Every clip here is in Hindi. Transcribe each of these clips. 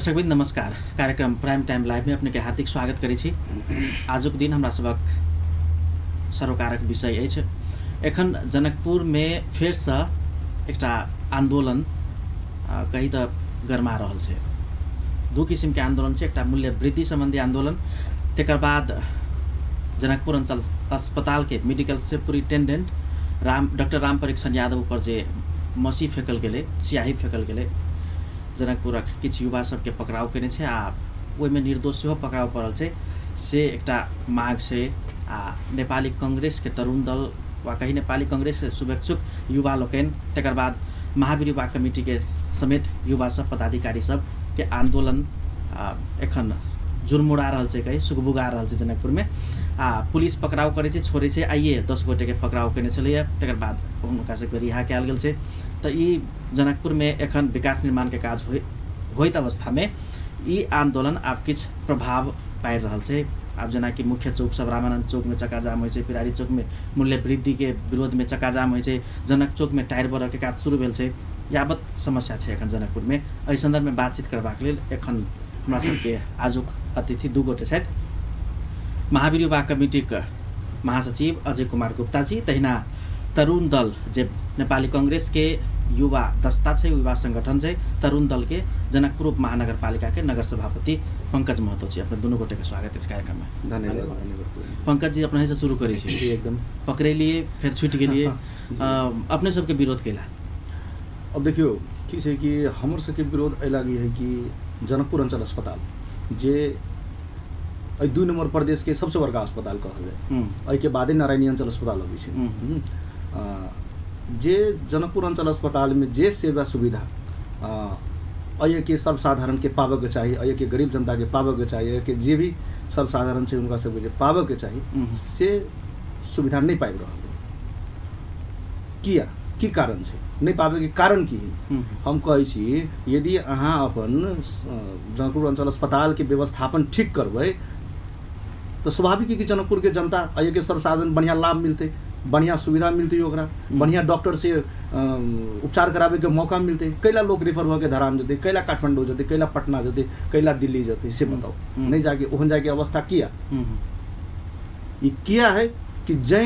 दर्शकबिन नमस्कार। कार्यक्रम प्राइम टाइम लाइभमे अपनेके हार्दिक स्वागत करै छी। आजुक दिन हमरा सभक सरोकारक विषय अछि। एखन जनकपुरमे फेरसँ एकटा आन्दोलन कही तऽ गरमा रहल छै। दू किसिमके आन्दोलन छै। एकटा मूल्य वृद्धि सम्बन्धी आन्दोलन तकर बाद जनकपुर अञ्चल अस्पतालके medical superintendent Ram doctor Ram Parikshan Yadav जे मसी फेकल गेलै स्याही फेकल गेलै जनकपुरक किछु युवा सबके पकड़ाव केने छै आ ओहिमे निर्दोष सेहो पकड़ाव पड़ल छै। से एकटा माग छै आ नेपाली कङ्ग्रेसके तरुण दल वा कहीँ नेपाली कङ्ग्रेसके शुभेच्छुक युवा लोकनि। तकर बाद महावीर युवा कमिटीके समेत युवा सब पदाधिकारी सबके आन्दोलन एखन जुर्मुड़ा रहल छै कही सुगबुगा रहल छै जनकपुरमे। आ पुलिस पकड़ाव करै छै छोड़ै छै आइए दस गोटेके पकड़ाव केने छलैए। तकर बाद हुनका सबके रिहा कयल गेल छै। तऽ ई जनकपुरमे एखन विकास निर्माणके काज होइ होइत अवस्थामे ई आन्दोलन आब किछु प्रभाव पारि रहल छै। आब जेनाकि मुख्य चौक सब रामानन्द चौकमे चक्काजाम होइ छै पिरारी चौकमे मूल्य वृद्धिके विरोधमे चक्काजाम होइ छै जनक चौकमे टायर बरके काज शुरू भेल छै यावत समस्या छै एखन जनकपुरमे। एहि सन्दर्भमे बातचीत करबाक लेल एखन हमरा सबके आजुक अतिथि दू गोटे छथि। महावीर युवा कमिटीक महासचिव अजय कुमार गुप्ताजी तहिना तरुण दल जे नेपाली कङ्ग्रेसके युवा दस्ता छै युवा सङ्गठन छै तरुण दलके जनकपुर महानगरपालिकाके नगर सभापति पंकज महतो छी। अपने दुनू गोटेके स्वागत इस कार्यक्रममे। धन्यवाद। धन्यवाद। पंकज जी अपने से शुरू करै छी। जी एकदम। पकड़ेलिए फेर छुटि गेलिए अपने सबके विरोध केला? अब देखियो की छै कि हमर सबके विरोध एहि लागी है कि जनकपुर अंचल अस्पताल जे एहि दू नंबर प्रदेशके सबसे बड़का अस्पताल कहल जाय। एहिके बादे नारायणी अंचल अस्पताल अबै छै। जे जनकपुर अंचल अस्पताल में जे सेवा सुविधा आ, के सब साधारणके पाबऽके चाही के गरीब जनताके पाबऽके चाही अहिके जे भी सब साधारण छै हुनका सबके जे पाबऽके चाही हम्म। से सुविधा नहीं पाबि रहा है किया? की कारण छै? नहि पाबैके कारण की? है हम्म, हम कहै छी यदि अहाँ अपन जनकपुर अंचल अस्पताल के व्यवस्थापन ठीक करबै तऽ स्वाभाविक है कि जनकपुर के जनता एहिके सब साधन बढ़िया लाभ मिलतै। बढ़िआँ सुविधा मिलतै ओकरा। बढ़िआँ डॉक्टर से उपचार उपचार कराबैके मौका मिलतै। कैला लोग रेफर के धरान जेतै कैला काठमांडू जेतै कैला पटना जेतै कैला दिल्ली जते से बताओ। हम्म। नहीं जाके ओहन जाके अवस्था किया? हम्म, ये किया है कि जै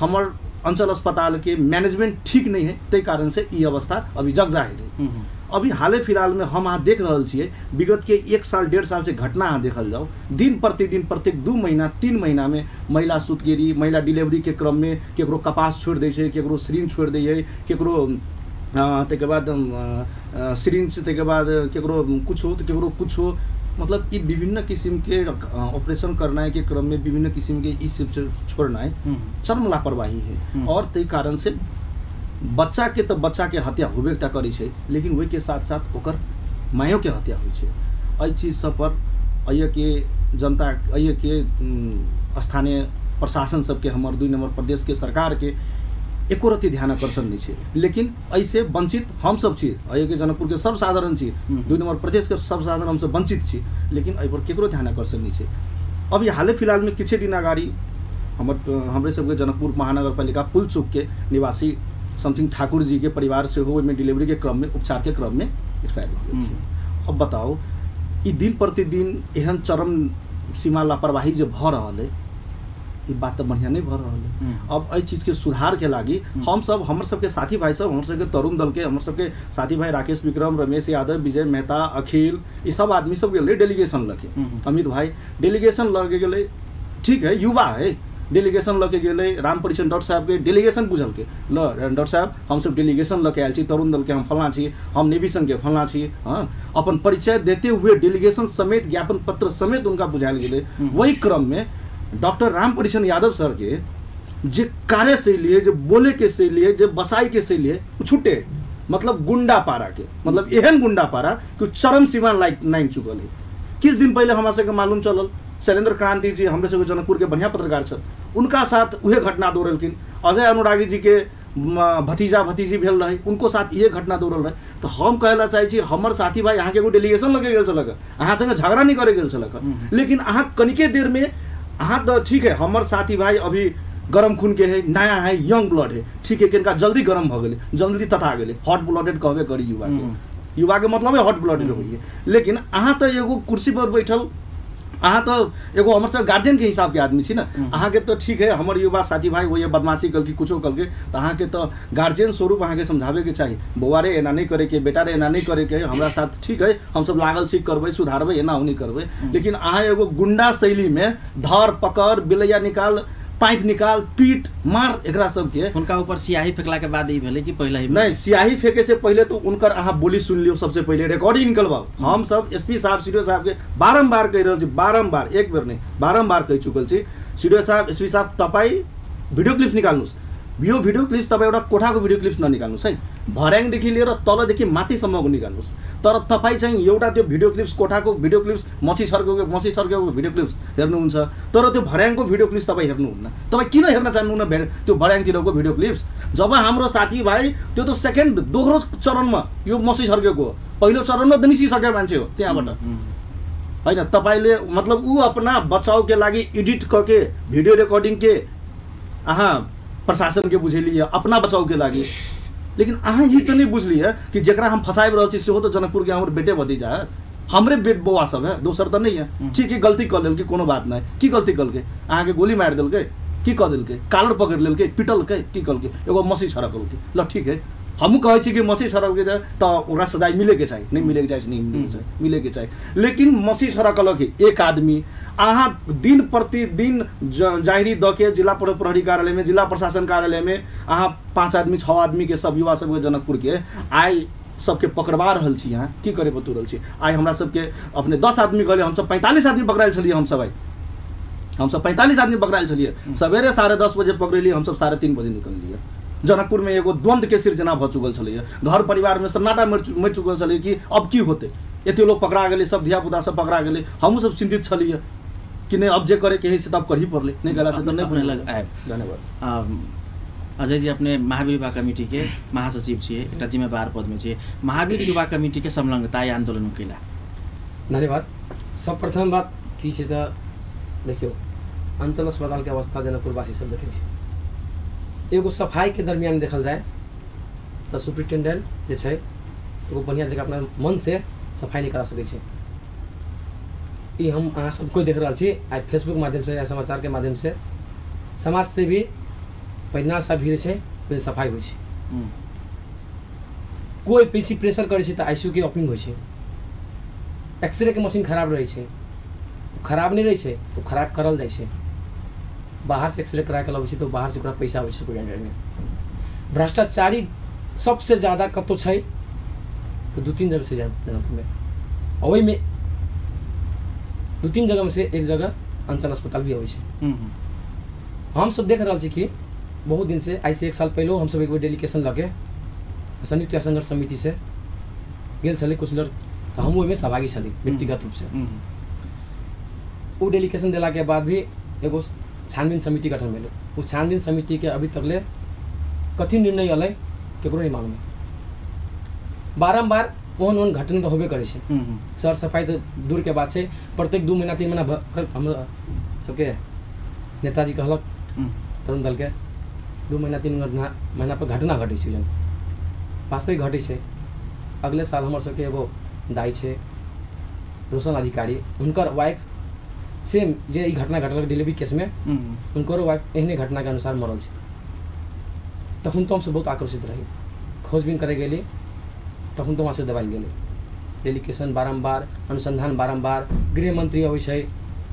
हमर अंचल अस्पताल के मैनेजमेंट ठीक नहीं है ताहि कारण से ई अवस्था अभी जग ज़ाहिर है। हम्म, अभी हालै फिलहालमे हम अहाँ देख रहल छियै विगतके एक साल डेढ़ साल से घटना अहाँ देखल जाओ दिन प्रतिदिन प्रत्येक दू महीना तीन महीनामे महिला सुत गेली महिला डिलीवरीके क्रममे केकरो कपास छोड़ि दै छै केकरो सिरिंज छोड़ि दै है केकरो अ, ताहिके बाद सिरिंज ताहिके बाद केकरो कुछ हो तऽ केकरो कुछ हो मतलब ई विभिन्न किसिमके ऑपरेशन करनाइके क्रममे विभिन्न किसिमके ई सबसे छोड़नाइ हम्म, चरम लापरवाही है। हम्म। और ताहि कारण से बच्चा के तऽ बच्चा के हत्या होबे टा करै छै लेकिन ओहिके साथ साथ ओकर मायो के हत्या होइ छै। एहि चीज़ सब पर अहिके जनता अहिके स्थानीय प्रशासन सबके हमर दुई नंबर प्रदेश के सरकार के एको रत्ती ध्यान आकर्षण नहीं छै। लेकिन ऐसे वंचित हम सब छी अहिके जनकपुर के सब साधारण छी हम्म। दुई नंबर प्रदेश के सब साधारण हमसब वंचित छी लेकिन एहि पर केकरो ध्यान आकर्षण नहीं छै। अभी हालै फिलहालमे किछे दिन अगाडि हमर हमरे सबके जनकपुर महानगरपालिका पुल चौक के निवासी समथिंग ठाकुर जी के परिवार से हो ओहिमे डिलीवरी के क्रम में उपचार के क्रम में एक्सपायर भऽ गेलखिन अब बताओ ई दिन प्रतिदिन एहन चरम सीमा लापरवाही जो भऽ रहल है ई बात तऽ बढ़िआँ नहि भऽ रहल है हम्म। अब एहि चीजके सुधारके लागि हम सब हमर सबके साथी भाई सब हमर सबके तरुण दल के हमर सबके साथी भाई राकेश विक्रम रमेश यादव विजय मेहता अखिल ई सब आदमी सब गेलै डेलीगेशन के। हम्म। अमित भाई डेलीगेशन लगे के गेलै। ठीक है युवा है। डेलीगेशन गेलै राम परिचन डॉक्टर साहब के डेलीगेशन बुझल के ल डॉक्टर साहब हम सब डेलीगेशन आयल छी तरुण दल के हम फलना छी हम नेवी संघ के फलना छी हाँ। अपन परिचय देते हुए डेलीगेशन समेत ज्ञापन पत्र समेत उनका बुझायल गेलै। हम्म। वही क्रम में डॉक्टर राम परिचन यादव सर के जे कार्य है जे बोले के शैली है जे बसाई के शैली है छुटे मतलब गुंडा पारा के मतलब एहन गुंडा पारा कि चरम सीमा लाइक नाइन चुकल है। किस दिन पहले हमरा सबके मालूम चलल? शैलेंद्र क्रांति जी हमरे सबके जनकपुर के बढ़िया पत्रकार छथि। उनका साथ उहे घटना दोहरेलखिन अजय अनुरागी जी के भतीजा भतीजी भेल रहे उनको साथ इहे घटना दोहरल रहे। तो हम कहै ला चाहै छी हमर साथी भाई अहाँके एगो डेलीगेशन लगे गेल छलक। अहाँ संगे झगड़ा नहीं करे गेल छलक। लेकिन अहाँ कनिके देर में अहाँ तो ठीक है हमर साथी भाई अभी गरम खून के है नया है यंग ब्लड है। ठीक है किनका जल्दी गरम भऽ गेलै जल्दी तथा गेलै। हॉट ब्लडेड कहबे करी युवा के। युवा के मतलब हॉट ब्लडेड होइए। लेकिन अहाँ तो एगो कुर्सी पर बैठल अहाँ तो एगो हमर सब गार्जियन के हिसाब के आदमी छी ना। हम्म। अहाँ के तो ठीक है हमर युवा साथी भाई वो ये बदमाशी कल की कुछो कल के तो अहाँ के तो गार्जियन स्वरूप अहाँ के समझावे के चाहिए बौआ रे एना नहीं करे के बेटा रे एना नहीं करे के हमरा साथ ठीक है हम सब लागल सीख करबे सुधारबे एना ओनी करबे। लेकिन अहाँ एगो गुंडा शैली में धर पकड़ बिलैया निकाल पाइप निकाल पीट मार एकरा सबके। हुनका ऊपर सियाही फेंकला के बाद ई भेलै कि पहिले ही नहीं स्याही फेंके से पहले तो उनकर अहाँ बोली सुन लियो सबसे पहले रिकॉर्डिंग निकलवाओ हम सब एसपी साहब सीडीओ साहब के बारम्बार कहि रहल छी बारम्बार एक बेर नहीं बारम्बार कहि चुकल छी। सीडीओ साहब एसपी साहब तपाईँ भिडियो क्लिप्स निकाल्नुहोस् यो भिडियो क्लिप्स तपाईँ एउटा कोठाको भिडियो क्लिप्स ननिकाल्नुहोस् है। भर्याङदेखि लिएर तलदेखि माथिसम्मको निकाल्नुहोस्। तर तपाईँ चाहिँ एउटा त्यो भिडियो क्लिप्स कोठाको भिडियो क्लिप्स मछी सर्केको मछी सर्केको भिडियो क्लिप्स हेर्नुहुन्छ। तर त्यो भर्याङको भिडियो क्लिप्स तपाईँ हेर्नुहुन्न। तपाईँ किन हेर्न चाहनुहुन्न भे त्यो भर्याङतिरको भिडियो क्लिप्स जब हाम्रो साथीभाइ त्यो त सेकेन्ड दोस्रो चरणमा यो मसी सर्केको हो। पहिलो चरणमा त निस्किसकेको मान्छे हो त्यहाँबाट। होइन तपाईँले मतलब ऊ अपना बचाव के लागि एडिट करके भिडियो रिकॉर्डिंग के अहाँ प्रशासन के बुझेली है अपना बचाव के लागी। लेकिन अहाँ ये तो नहीं बुझली है कि जरा हम फंसाए रहा छी सेहो तो जनकपुर के हमर बेटे भतीजा है। हमरे बेट बौआ सब है दोसर तो नहीं है। ठीक है गलती कर लेल कोनो बात नहीं। की गलती कल के अहाँ के गोली मार दिल के की कह दिल के कालर पकड़ लेल के पिटल के की कल के एगो मसी छड़क कल ल ठीक है। हमहूँ कहै छी कि मसी छड़कलै तऽ तऽ ओकरा सजाय मिलेके चाही नहीं मिलेके चाही नहीं मिलेके चाही मिलेके चाही। लेकिन मसी छड़कलक एक आदमी अहाँ दिन प्रतिदिन जाहिरी दऽ के जिला प्र- प्रहरी कार्यालय में जिला प्रशासन कार्यालय में अहाँ पाँच आदमी छः आदमी के सब युवा सबके जनकपुर के आइ सबके पकड़वा रहल छी अहाँ की करे बतू रहल छी? आइ हमरा सबके अपने दस आदमी कहले हमसब पैंतालीस आदमी पकड़ायल छलियै हमसब आइ। हमसब पैंतालीस आदमि पकड़ायल छलियै। सवेरे साढ़े दस बजे पकड़ेलियै हमसब साढ़े तीन बजे निकललियै। जनकपुर में एगो द्वंद्व के सिर्जना भऽ चुकल छलैए। घर परिवार में सन्नाटा मरि चुकल छलै कि अब की होतै? एते लोग पकड़ा गेलै सब धियापुता सब पकड़ा गेलै। हमहूँ सब चिंतित छलियै कि नहीं अब जे करे के है से तब करही पड़लै। नहीं गला से तो नहीं अपने लग। आयब। धन्यवाद। अजय जी अपने महावीर युवा कमिटी के महासचिव छियै एकटा जिम्मेवार पद में छियै। महावीर युवा कमिटी के संलग्नता या आंदोलन केला? धन्यवाद। सर्वप्रथम बात की छै तऽ देखियौ अञ्चल अस्पतालके अवस्था जनकपुरवासी सब देखै छै। एगो सफाइके दरमियान देखल जाए तऽ सुप्रिटेंडेंट जे छै एगो बढ़िआँ जगह अपना मन से सफाइ नहीं करा सकै छै। ई हम अहाँ सब कोई देख रहल छी आइ फेसबुक माध्यम से या समाचार के माध्यम से। समाज से भी पहिना सा भीड़ छै ओहिमे सफाइ होइ छै। हम्म, कोई बेसी प्रेशर करै छै तऽ के ओपनिंग होइ छै। एक्सरे के मशीन खराब रहै छै खराब नहीं रहै छै ओ खराब करल जाइ छै। बाहर से एक्सरे करा के लबै छै तऽ बाहर से ओकरा पैसा आबै छै सुपरिटेंडेंट में। भ्रष्टाचारी सबसे ज़्यादा कतौ छै तो दू तीन जगह से जान जनकपुर में में दू तीन जगह में से एक जगह अंचल अस्पताल भी अबै छै। हम्म, हम सब देख रहल छी कि बहुत दिन से आइ से एक साल पहले हम सब एक बेर डेलीकेशन के संयुक्त संघर्ष समिति से गेल छलै कुछ लड़ तऽ हमहूँ ओहिमे सहभागी छली व्यक्तिगत रूप से हम्म, ओ डेलीकेशन देलाके बाद भी एगो छानबीन समिति गठन भेलै। ओ छानबीन समिति के अभी तकले कथी निर्णय अलै केकरो नहीं मालूम है। बारम्बार ओहन ओहन घटना तऽ होबे करै छै। हम्म, सर सफाइ तऽ दूरके बात छै प्रत्येक दू महीना तीन महीना हमरा सबके नेताजी कहलक हम्म, तरुण दलके दू महीना तीन महीना महीना पर घटना घटै छै जन वास्तविक घटै छै। अगले साल हमर सबके एगो दाइ छै रोशन अधिकारी हुनकर वाइफ सेम जे ई घटना घटलक डिलीवरी केस में हुनकरो वाइफ एहने घटनाके अनुसार मरल छै। तखन तो हमसब बहुत आक्रोशित रही। खोजबीन करे गेली तखन तो वहाँ से दबाइल गेलै। डेलीकेशन बारम्बार अनुसंधान बारम्बार गृह मंत्री अबै छै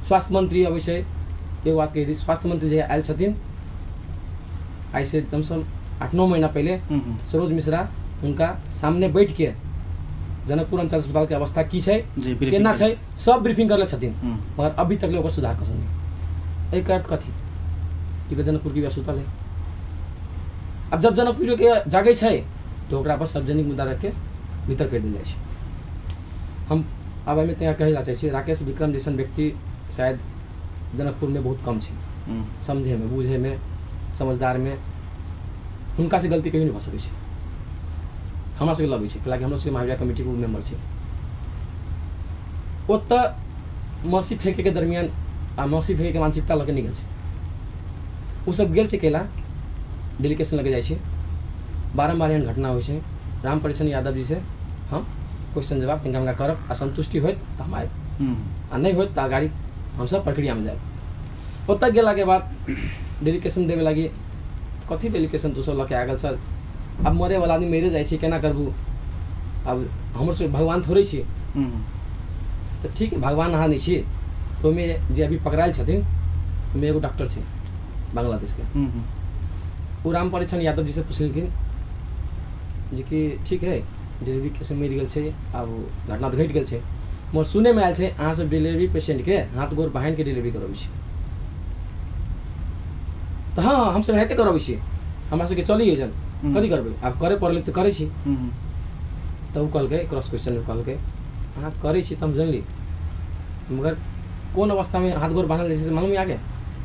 स्वास्थ्य मंत्री अबै छै एगो बात कहि दी स्वास्थ्य मंत्री जे आयल छथिन आइ से कमसँ आठ नौ महीना पहले हम्म, सरोज मिश्रा हुनका सामने बैठ के जनकपुर अंचल अस्पतालके अवस्था की छै जी केना छै सब ब्रीफिंग करले छथिन हम्म, मगर अभी तक ले ओकर सुधार कसम नहीं। एहिके अर्थ कथी? कि तऽ जनकपुर की अस्पताल है। अब जब जनकपुर के जागै छै तो ओकरा पर सार्वजनिक मुद्दा रख के भीतर कर देल जाइ छै। हम अब एहिमे तैयार कहै ला चाहै छी राकेश विक्रम जैसन व्यक्ति शायद जनकपुर में बहुत कम छै। हम्म, समझे में बूझे में समझदार में हुनका से गलती कहियो नहीं भऽ सकै छै। हमरा सबके लगै छै हमरा सबके महावीर कमिटीके उ मेंबर छै। ओतऽ मसी फेंके के दरमियान आ मसी फेंके के मानसिकता लऽ के निकल छै। गेल छै केला डेलीकेशन लगे जाइ छै। बारम्बार एहन घटना होइ छै राम परिचन यादव जी से हम क्वेश्चन जवाब तिनका हमरा करब आ संतुष्टि होइत तऽ हम आएब हम्म, आ नहि होइत तऽ अगाडि हमसब प्रक्रियामे जाएब ओतऽ गेलाके बाद डेलिकेशन देबे लागि कथी डेलिकेशन तू सब लऽ के आ गेल आब मरे वाला आदमी मरे जाइ छै केना करबू? आब हमर सब भगवान थोड़े छियै हम्म, तऽ ठीक है भगवान अहाँ नहि छियै। तऽ ओहिमे जे अभी पकड़ायल छथिन ओहिमे एगो डॉक्टर छै बांग्लादेशके। हम्म, हम्म, ओ राम परिछन यादव जी से पुछलखिन जे कि ठीक है डिलीवरी केस मरि गेल छै आब घटना तऽ घटि गेल छै। मगर सुनैमे आयल छै अहाँ सब डिलीवरी पेशेंटके हाथ गोर बान्हिके डिलीवरी करबै छी तऽ हाँ हमसब एनाहिते करबै छी हमरा सबके जाइ कथी करबै आब करे पड़लै तऽ करै छी तऽ ओ कहलकै क्रॉस क्वेश्चनमे कहलकै अहाँ करै छी तऽ हम जानली मगर कोन अवस्थामे हाथ गोर बान्हल जाइ छै से मालूम आगे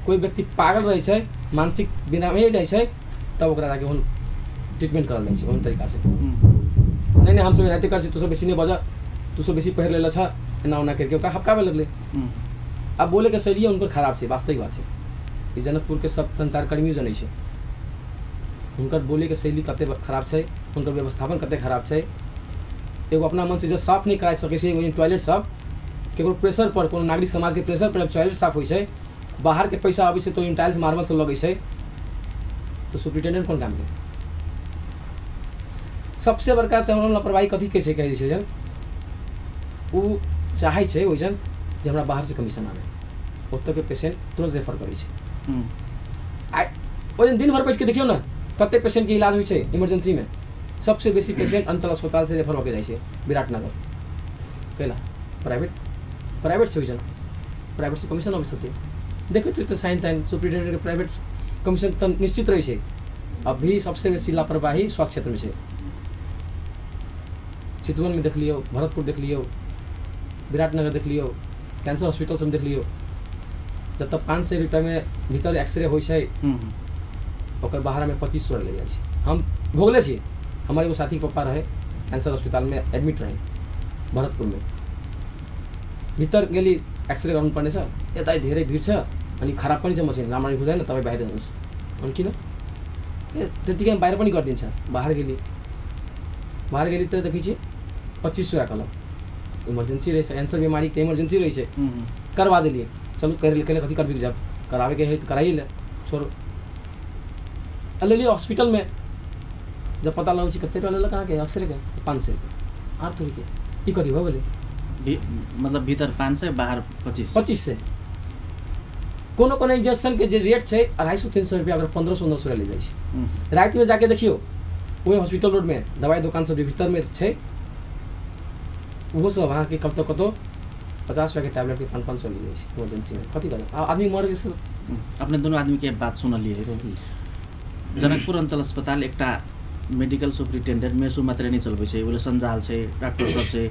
कोई व्यक्ति पागल रहै छै मानसिक बिनामे रहै छै तब ओकरा जाके ओहन ट्रीटमेंट करल जाइ छै ओहन तरीकासँ नहीं नहीं हमसब एनाहिते कर छी तू सब बेसी नहीं बजा तू सब बेसी पहिर लेले छ एना ओना करके ओकरा हपकावे लगले अब बोले के शैली उनकर खराब छै वास्तविक बात छै ई जनकपुर के सब संचारकर्मी जनै छै हुनकर बोले के शैली कते खराब छै हुनकर व्यवस्थापन कते खराब छै। एगो अपना मन से जब साफ़ नहीं करा सकै छै ओहि टॉयलेट सब केकरो प्रेशर पर कोनो नागरिक समाज के प्रेशर पर जब टॉयलेट साफ़ होइ छै बाहर के पैसा आबै छै तो ओहिमे टाइल्स मार्बल सब लगै छै। तो सुप्रिटेंडेंट कोन काम के सबसे बड़का चौन लापरवाही कथी कैसे कहि दै छै जन उ चाहै छै ओइजन जे हमरा बाहर से कमीशन आवे ओतऽ के पेशेंट तुरंत रेफर करै छै। हम्म, आ ओइजन दिन भर बैठ के देखियौ ने कते पेशेंट के इलाज होइ छै इमरजेंसी में। सबसे बेसी पेशेंट अंचल अस्पताल से रेफर होके जाइ छै, विराटनगर। कैला? प्राइवेट प्राइवेट छै ओइजन प्राइवेट से कमीशन अबैत होतै। देखै तो साइन ताइन सुप्रिटेंडेंट के प्राइवेट कमीशन तऽ निश्चित रहै छै। अभी सबसे बेसी लापरवाही स्वास्थ्य क्षेत्र में छै। चितवन में देख लियो भरतपुर देख लियौ विराटनगर देख लियो कैंसर हॉस्पिटल सब देख लियौ जतऽ पाँच सौ रुपये में भीतर एक्सरे होइ हम्म, ओकर बाहरमे पच्चीस सौ ले छै हम भोगले छी हमर एगो साथी पप्पा रहे कैंसर हॉस्पिटलमे एडमिट रहे भरतपुरमे। भीतर गेली एक्सरे गर्नु पर्ने छ यता धेरै भिड छ अनि खराब पनि छ मसिन राम्ररी हुँदैन तपाईँ बाहिर जानुहोस् अनि किन ए त्यतिकै बाहिर पनि गरिदिन्छ बाहर गेली। बाहर गेली त देखै छियै पच्चीस सौ कहलक। इमरजेंसी रहै छै कैंसर बीमारी के इमरजेंसी रहै छै। हम्म, करवा देलिए चलू कर के कथी करबी जब? करावे के है तो कराइए ले। छोड़ो। आ हॉस्पिटल में जब पता लगै छै कते रुपया लेलक अहाँके एक्सरे के पाँच सौ रुपया आठ तोरी के ई कथी भऽ गेलै भी- मतलब भीतर पाँच सौ बाहर पच्चीस। पच्चीस से। कोनो कोनो इंजेक्शन के जे रेट है अढ़ाई सौ तीन सौ रुपया अगर पंद्रह सौ नौ सौ ले छै। हम्म, रातिमे जाके देखियौ ओहि हॉस्पिटल रोडमे दवाइ दोकान सब जे भीतरमे छै ओहो सब अहाँके कतौ कतौ पचास रुपया के टैबलेट के पाँच पाँच सौ ले जाइ छै इमरजेंसीमे कथी करे आदमी मर गए हम्म, अपने दोनों आदमी के बात सुनलिए जनकपुर अञ्चल अस्पताल एकटा मेडिकल सुप्रिटेन्डेन्ट मेसो मात्रै नै चलबै छै उसले सञ्जाल छै डाक्टर सब छै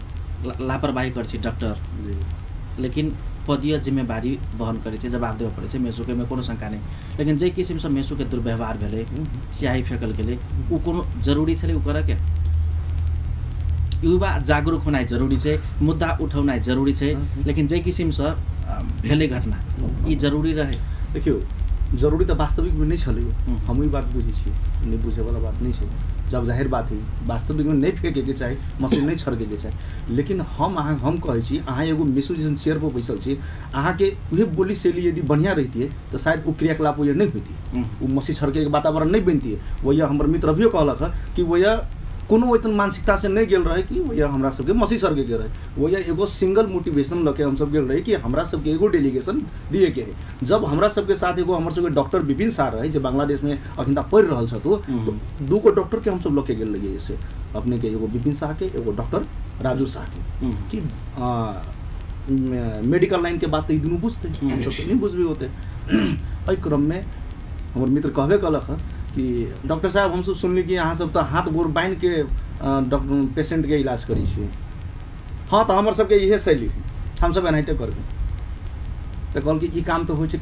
लापरवाही गर्छ डक्टर। जी। लेकिन पदीय जिम्मेवारी वहन करै छै जवाब देबऽ पड़ै छै मेसोकेमे कोनो शङ्का नहि लेकिन जाहि किसिमसँ मेसोके दुर्व्यवहार भेलै स्याही फेकल गेलै उ कोनो जरूरी छलै करऽके युवा जागरूक होनाइ जरूरी छै मुद्दा उठाउनाइ जरूरी छै। लेकिन जाहि किसिमसँ भेलै घटना ई जरूरी रहै। देखियौ जरूरी तऽ वास्तविकमे नहि छलै हम्म। हम ई बात बुझै छियै नहि बुझैवला बात नहि छै। जब जाहिर बात है वास्तविकमे नहि फेंकेके चाही मशीन नहि छड़केके चाही। लेकिन हम अहाँ हम कहै छी अहाँ एगो मिसु जैसन चेयर पर बैसल छी अहाँके उहे बोली शैली यदि बढ़िया रहितियै तऽ शायद ओ क्रियाकलाप ओहिए नहीं हम्म। ओ मसी छड़के वातावरण नहीं बनती वही हमर मित्र अभियो कहलक है कि वही कोनो ओतन मानसिकता से नहीं गेल रहे कि वही हमरा सबके मसीह सर के गेल रहे। वही एगो सिंगल मोटिवेशन लके हम सब गेल रहे कि हमरा सबके एगो डेलीगेशन दिए के है। जब हमरा सबके साथ एगो हमर सबके डॉक्टर विपिन सार रहे जे बांग्लादेश में अखिनता पढ़ रहल छथु तो हम्म। दू गो डॉक्टर के हम सब लके गेल रहिए जैसे अपने के एगो विपिन शाह के एगो डॉक्टर राजू शाह के। हम्म। कि मेडिकल लाइन के बात तो दुनू बुझते हम सब तो नहीं बुझबे होते एहि क्रम में हमर मित्र कहबे कलक हँ कि डॉक्टर साहब हमसब सुनली कि अहाँ सब तो हाथ गोर बांधि के डॉक्टर पेशेंट के इलाज करै छियै हाँ तऽ हमर सबके इहे शैली है हमसब एनाहिते करबै। तऽ कहल कि ई काम तऽ होइ छै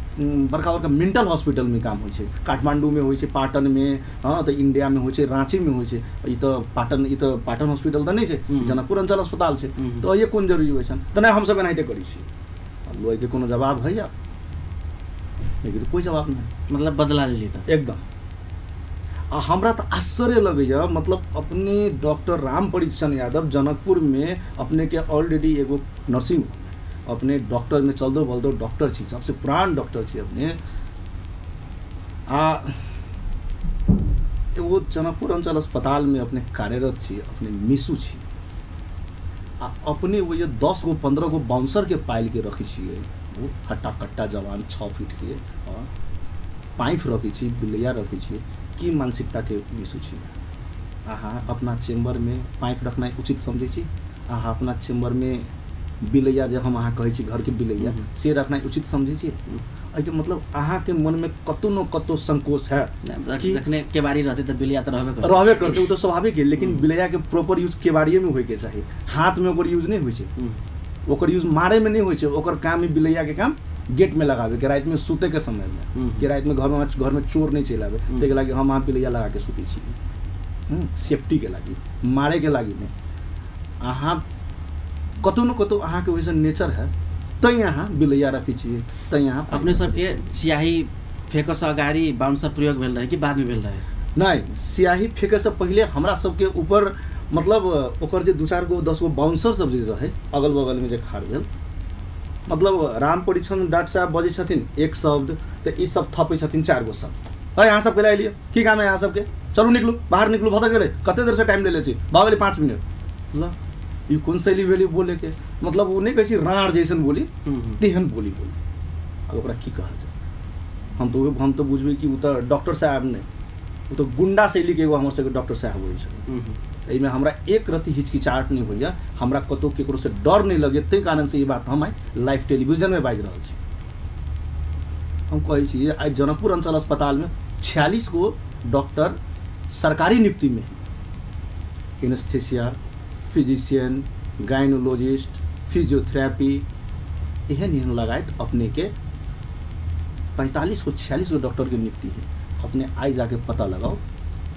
बड़का बड़का मेंटल हॉस्पिटलमे काम होइ छै। काठमांडूमे होइ छै पाटनमे हाँ तऽ इंडियामे होइ छै रांचीमे होइ छै। ई तऽ पाटन ई तऽ पाटन हॉस्पिटल तऽ नहि छै हम्म। जनकपुर अंचल अस्पताल छै। हम्म। तऽ ये कोन ज़रूरी होइ छन्? तऽ नहि हमसब एनाहिते करै छियै लोगके कोनो जवाब है या लेकिन कोई जवाब नहीं। मतलब बदला लेली त एकदम। हमरा तो आश्चर्य लगैया मतलब अपने डॉक्टर राम परिचन यादव जनकपुर में अपने के ऑलरेडी एगो नर्सिंग होम अपने डॉक्टर में चलदो बलदो डॉक्टर छी, सबसे पुरान डॉक्टर छी अपने। आ, एगो जनकपुर अंचल अस्पताल में अपने कार्यरत छी, अपने मिसू छी। आ, अपने वो ये दस गो, पंद्रह गो बाउंसर के पाइल के रखी छिए वो हट्टा कट्टा जवान छः फीट के। पाइप रखी छी बिलैया रखी छी की मानसिकता के मिसू छी अहाँ अपना चेम्बर में पाइप रखना उचित समझै छी। अहाँ अपना चेम्बर में बिलैया जे हम अहाँ कहै छी घर के बिलैया हम्म। से रखना उचित समझै छी? एहिके मतलब अहाँके मन में कतौ न कतौ संकोच है कि- जखने केवारी रहते तऽ बिलिया तऽ रहबे रहबे करते तो स्वाभाविक है लेकिन हम्म। बिलैया के प्रॉपर यूज़ केवाड़िए में होइके चाही। हाथ में ओकर यूज़ नहीं होइ छै। ओकर यूज़ मारे में नहीं होइ छै ओकर काम ही बिलैया के काम गेट में लगावे के रात में सुते के समय में। हम्म। कि रात में घर में घर में चोर नहीं चलि आवे हम्म। ताहि लागि हम अहाँ बिलैया लगा के सुते छी। हम्म, सेफ्टी के लागि मारे के लागि नहीं। अहाँ कतौ न कतौ अहाँके वैसन नेचर है तै अहाँ बिलैया रखै छियै तै अहाँ अपने सबके स्याही फेकसँ अगाडि बाउन्सर प्रयोग भेल रहै कि बादमे भेल रहै? नहीं स्याही फेंके से पहले हमरा सबके ऊपर मतलब ओकर जे दू चार गो दस गो बाउंसर सब जे रहे अगल बगल में जे खाड़ भेल मतलब राम परीक्षण डॉक्टर साहब बजै छथिन एक शब्द तऽ ई सब थपै छथिन चारि गो शब्द। है अहाँ सबके ला लिअ की काम है अहाँ सबके? चलू निकलू बाहर निकलू तऽ गेलै। कते देर से टाइम ले ले छी? भऽ गेलै पाँच मिनट। ल ई कोन शैली भेलै बोले के? मतलब ओ नहीं कहै छी राँड़ जैसन बोली। तेहन बोली बोली। अब ओकरा की कहल जाए हम तो हम तो बुझबै कि उ तऽ डॉक्टर साहब नहि उ तऽ गुंडा शैलीके एगो हमर सबके डॉक्टर साहब होइ हम्म। एहिमे हमरा एक रति हिचकिचाहट नहि होइए हमरा कतहु ककरो से डर नहि लगैए ताहि कारण से ई बात हम आइ लाइव टेलीविजनमे बाजि रहल छी। हम कहै छी, आइ जनकपुर अंचल अस्पतालमे छियालीस गो डॉक्टर सरकारी नियुक्ति नियुक्तिमे एनेस्थेसिया, फिजिशियन गाइनोलॉजिस्ट फिजियोथेरापी, एहन एहन लगायत अपने के पैंतालीस गो, छियालीस गो डॉक्टर के नियुक्ति है। अपने आई जाके पता लगाओ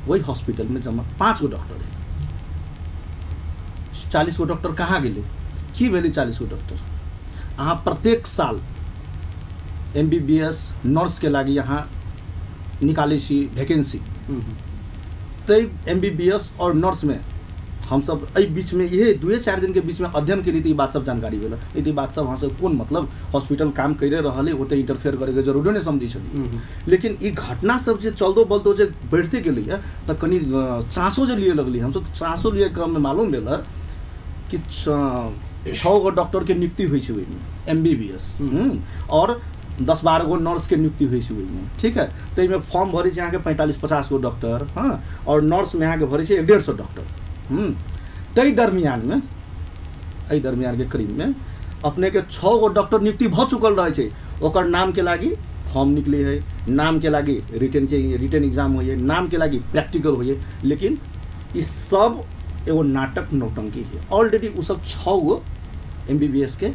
वही हॉस्पिटल में जमा पाँच गो डॉक्टर है। चालीस गो डॉक्टर कहाँ गेले की भेलै चालीस गो डॉक्टर? अहाँ प्रत्येक साल एम बी बी एस नर्सके लागि अहाँ निकालै छी वैकेंसी। तै एम बी बी एस और नर्स में हमसब एहि बीचमे इहे दुए चारि दिनके बीचमे अध्ययन केली तऽ ई बात सब जानकारी भेल। तऽ ई बात सब अहाँ सब कोन मतलब हॉस्पिटल काम कैरे रहल है ओते इंटरफेयर करैके ज़रूरी नहि समझै छलियै हम्म, हम्म। लेकिन ई घटना सब जे चलदो बलदो जे बढ़ते गेलैए तऽ कनि अ, चाँसो जे लिए लगली। हमसब तऽ चाँसो लिए क्रममे मालूम भेल कि छः गो डॉक्टर के नियुक्ति हुई थी ओहिमे एम बी बी एस और दस बारह गो नर्स के नियुक्ति हुई थी ओहिमे ठीक है? तो में फॉर्म भरे अहाँके पैंतालीस पचास गो डॉक्टर हाँ और नर्स में अहाँके भरे एक डेढ़ सौ डॉक्टर तै दरमियान में एहि दरमियान के करीब में अपने के छः गो डॉक्टर नियुक्ति भऽ चुकल छै। ओकर नाम के लागी फॉर्म निकले है नाम के लागी रिटर्न के रिटर्न एग्जाम होइए नाम के लागी प्रैक्टिकल होइए लेकिन इस सब एगो नाटक नौटंकी है। ऑलरेडी उ सब छओ गो एम बी बी एस के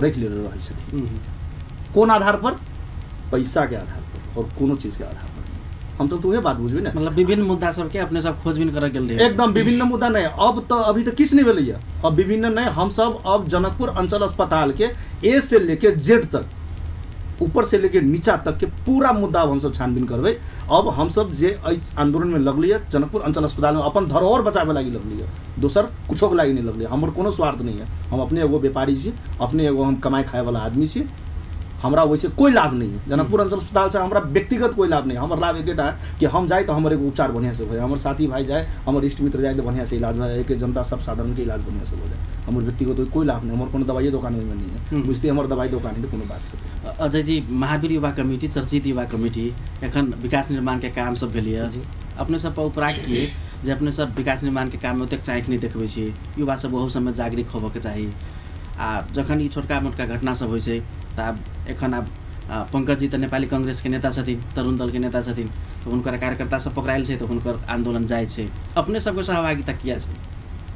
रखि रहै छथिन हम्म। कोन आधार पर? पैसा के आधार पर और कोनो चीज़ के आधार पर। हम तो उहे बात बुझबै ना। मतलब विभिन्न मुद्दा सबके अपने सब खोजबीन करऽ गेल रही एकदम विभिन्न मुद्दा नहीं अब तो अभी तो किछ नहीं भेलैया। अब विभिन्न नहीं हम सब अब जनकपुर अंचल अस्पताल के ए से लेके जेड तक ऊपर से लेके नीचा तक के पूरा मुद्दा अब हम सब छानबीन करबै। अब हम सब जे में लगल है जनकपुर अंचल अस्पताल में अपन धरोहर बचाव लागी लगल है दोसर कुछों के लागी नहीं लगल हमर कोनो स्वार्थ नहीं है हम अपने एगो व्यापारी छी, अपने एगो हम कमाई खाए वाला आदमी छी। हमरा वैसे कोई लाभ नहीं है। जनकपुर अंचल अस्पताल से हमरा व्यक्तिगत कोई लाभ नहीं हमर लाभ एकेटा है कि हम जाए तो हमर एगो उपचार बढ़िया से हो जाए हमर साथी भाई जाए हमर इष्ट मित्र जाए तो बढ़िया से इलाज हो जाए के जनता सब साधारण के इलाज बढ़िया से हो जाए हमर व्यक्तिगत कोई लाभ नहीं हमर कोनो दवाइए दुकान ओहिमे नहीं है। बुझते हमर दवाई दुकान है तो कोनो बात छै। अजय जी महावीर युवा कमिटी चर्चित युवा कमिटी एखन विकास निर्माण के काम सब भेलैए। जी। अपने सब पर उपराग किए जे अपने सब विकास निर्माण के काम में ओतेक चाँखि नहि देखबै छी। युवा सब ओहो सबमे जागरूक होबऽके चाही। आ जखन ई छोटका मोटका घटना सब होइ छै तऽ आब एखन आब आ, पंकज जी तऽ नेपाली कांग्रेसके नेता छथिन तरुण दलके नेता छथिन तऽ हुनकर कार्यकर्ता सब पकड़ायल छै तऽ हुनकर आन्दोलन जाइ छै। अपने सबके सहभागिता किया छै?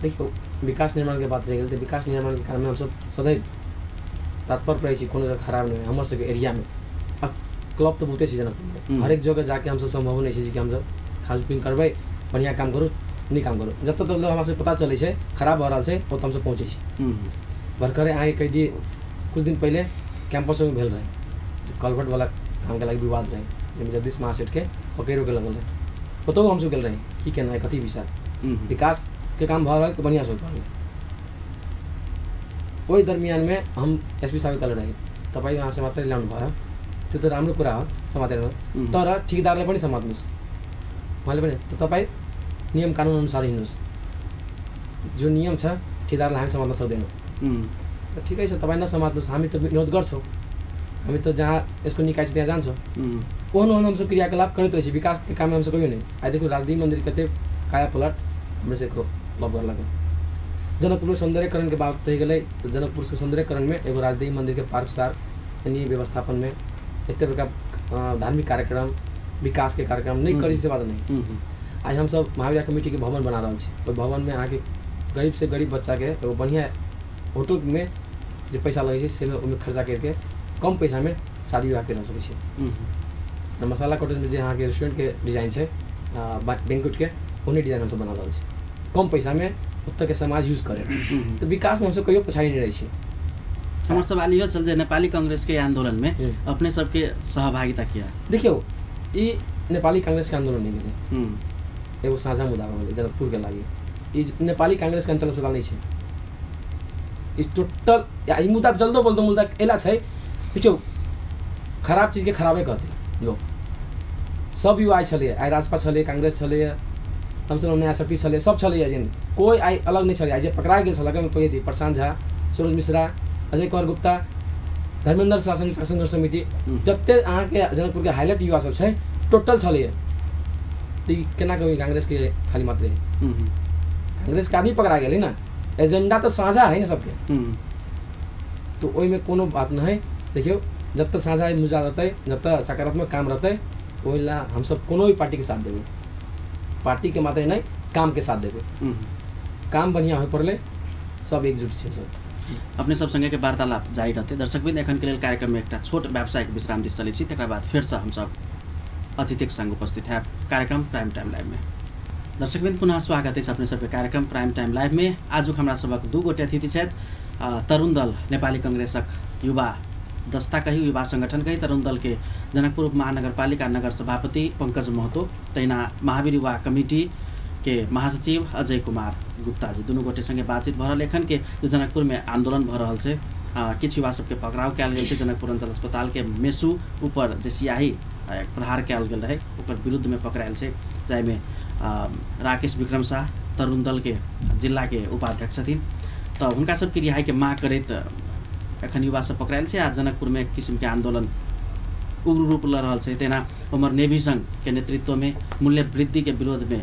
देखियौ विकास निर्माणके बात रहि गेल तऽ विकास निर्माणके काममे हमसब सदैव तत्पर रहै छी कोनो जगह खराब नहि हमर सबके एरियामे। अब क्लब तऽ बहुते छै जनकपुरमे। हरेक जगह जाके हमसब सम्भव नहि छै कि हमसब खाजपिन करबै बढ़िआँ काम करू नीक काम करू। जतऽ तक हमरा सबके पता चलै छै खराब भऽ रहल छै ओतऽ हमसब पहुँचै छी। भरकरे अहाँके कहि दिए कुछ दिन पहिले कैंपसमे भेल रहै कलवर्ट वाला लागि विवाद रहै जाहिमे जगदीश महासेठ के पकड़ो के लगल रहे ओतहु हमसब गेल रही की केना है कथी विचार हम्म, विकास के काम भऽ रहल कि बढ़िआँ से हो ओहि दरमियान में हम एस पी साहब कल रही तपाईँ यहाँ समातेर ल्याउनु भयो त्यो त राम्रो कुरा हो समातेर. तर ठिकदारलाई पनि समात्नुहोस् उहाँले पनि त तपाईँ नियम कानुन अनुसार हिँड्नुहोस् जो नियम छ ठिकदारलाई हामी समात्न सक्दैनौँ त ठिकै छ तपाईँ नसमात्नुहोस् हामी त विरोध गर्छौँ हामी त जहाँ यसको निकाय छ त्यहाँ जान्छौँ हम्म, ओहन ओहन हमसब क्रियाकलाप करैत रहै छी विकास के काम में हमसब कहियो नहीं। आइ देखू राजदीप मंदिर कते काया पलट हमरे से लव कर लगे जनकपुर सौंदर्यकरण के बात रह तो जनकपुर के सौंदर्यकरण में एगो मंदिर के पार्क सार यानी व्यवस्थापन में एते अ, धार्मिक कार्यक्रम विकास के कार्यक्रम नहीं करी से बात नहीं। हम्म, आज हम सब महावीर कमेटी के भवन बना रहल छी। ओहि भवन में अहाँके गरीब से गरीब बच्चा के एगो बढ़िया होटल में जे पैसा लगै छै से ओहिमे खर्चा करके कम पैसा में शादी विवाह कर सकै छी। र मसाला कॉटेज में जे अहाँके रेस्टोरेंट के डिजाइन छै बैंकुट के ओहने डिजाइन हमसब बना रहल छी। कम पैसा में ओतऽ के समाज यूज करे। तऽ विकास में हमसब कहियो पछाड़ी नहीं रहे छी। हमर सवाल इहो छल जे नेपाली कांग्रेस के आंदोलन में हम्म। अपने सबके सहभागिता किया? देखियौ ई नेपाली कांग्रेस के आंदोलन नहीं हम्म, एगो साझा मुद्दा भऽ गेलै जनकपुर के लागि। ई नेपाली कांग्रेस के अञ्चल अस्पताल नहीं छै। ई टोटल या ई मुद्दा जल्दो बोल्दो मुद्दा एला छै देखियो खराब चीज़ के खराबे कहते लोग सब युवा छलैए आइ राजपा छलै कांग्रेस छलैए हमसब नया शक्ति छलै सब छलैए जिन कोई आइ अलग नहीं छलै आइ जे पकड़ा गेल छलक ओहिमे कहिए दी प्रशांत झा सूरज मिश्रा अजय कुमार गुप्ता धर्मेंद्र शासन संघर्ष समिति हम्म। जते अहाँके जनकपुर के हाईलाइट युवा सब छै टोटल तऽ ई केना कहबै कांग्रेस के खाली मात्रे हम्म, कांग्रेस के आदमी पकड़ा गया ना। एजेंडा तऽ साझा है ना सबके। हम्म, तो ओहिमे कोनो बात नहीं है देखियो जब तक साझा मुद्दा रहतै जब तक सकारात्मक काम रहतै ओहि ला हमसब कोनो भी पार्टी के साथ देबै। पार्टी के मात्रे नहीं काम के साथ देबै। काम बढ़िया हो पड़ले सब एकजुट छै सब। अपने सब संगे के वार्तालाप जारी रहते। दर्शकबिन एखन के लेल कार्यक्रम में एकटा छोट व्यावसायिक विश्राम दिस चलै छी तकर बाद फेर से हमसब अतिथिक संग उपस्थित है कार्यक्रम प्राइम टाइम लाइव में। दर्शकबिन पुनः स्वागत अछि अपने सबके कार्यक्रम प्राइम टाइम लाइव में। आजुक हमरा सबक दू गोटे अतिथि अ, तरुण दल नेपाली कांग्रेसक युवा दस्ता कही युवा संगठन कही तरुण दल जनकपुर उप महानगरपालिका नगर सभापति पंकज महतो तहिना महावीर युवा कमिटी के महासचिव अजय कुमार गुप्ता जी। दुनू गोटे संगे बातचीत भऽ रहल एखन के जनकपुर में आंदोलन भऽ रहल छै। किछु युवा सबके पकड़ाव कयल गेल छै। जनकपुर अंचल अस्पताल के मेसू ऊपर जे सियाही प्रहार कयल गेल रहै ओकर विरुद्ध में पकड़ायल छै। जाहिमे राकेश विक्रम शाह तरुण दल के जिला के उपाध्यक्ष थिन तऽ हुनका सभके रिहाइके माग करैत एखन युवासभ पकड़ायल छै आ जनकपुरमे एक किसिमके आन्दोलन उग्र रूप लऽ रहल छै। तेना ओमर नेवी सङ्घके नेतृत्वमे मूल्य वृद्धिके विरोधमे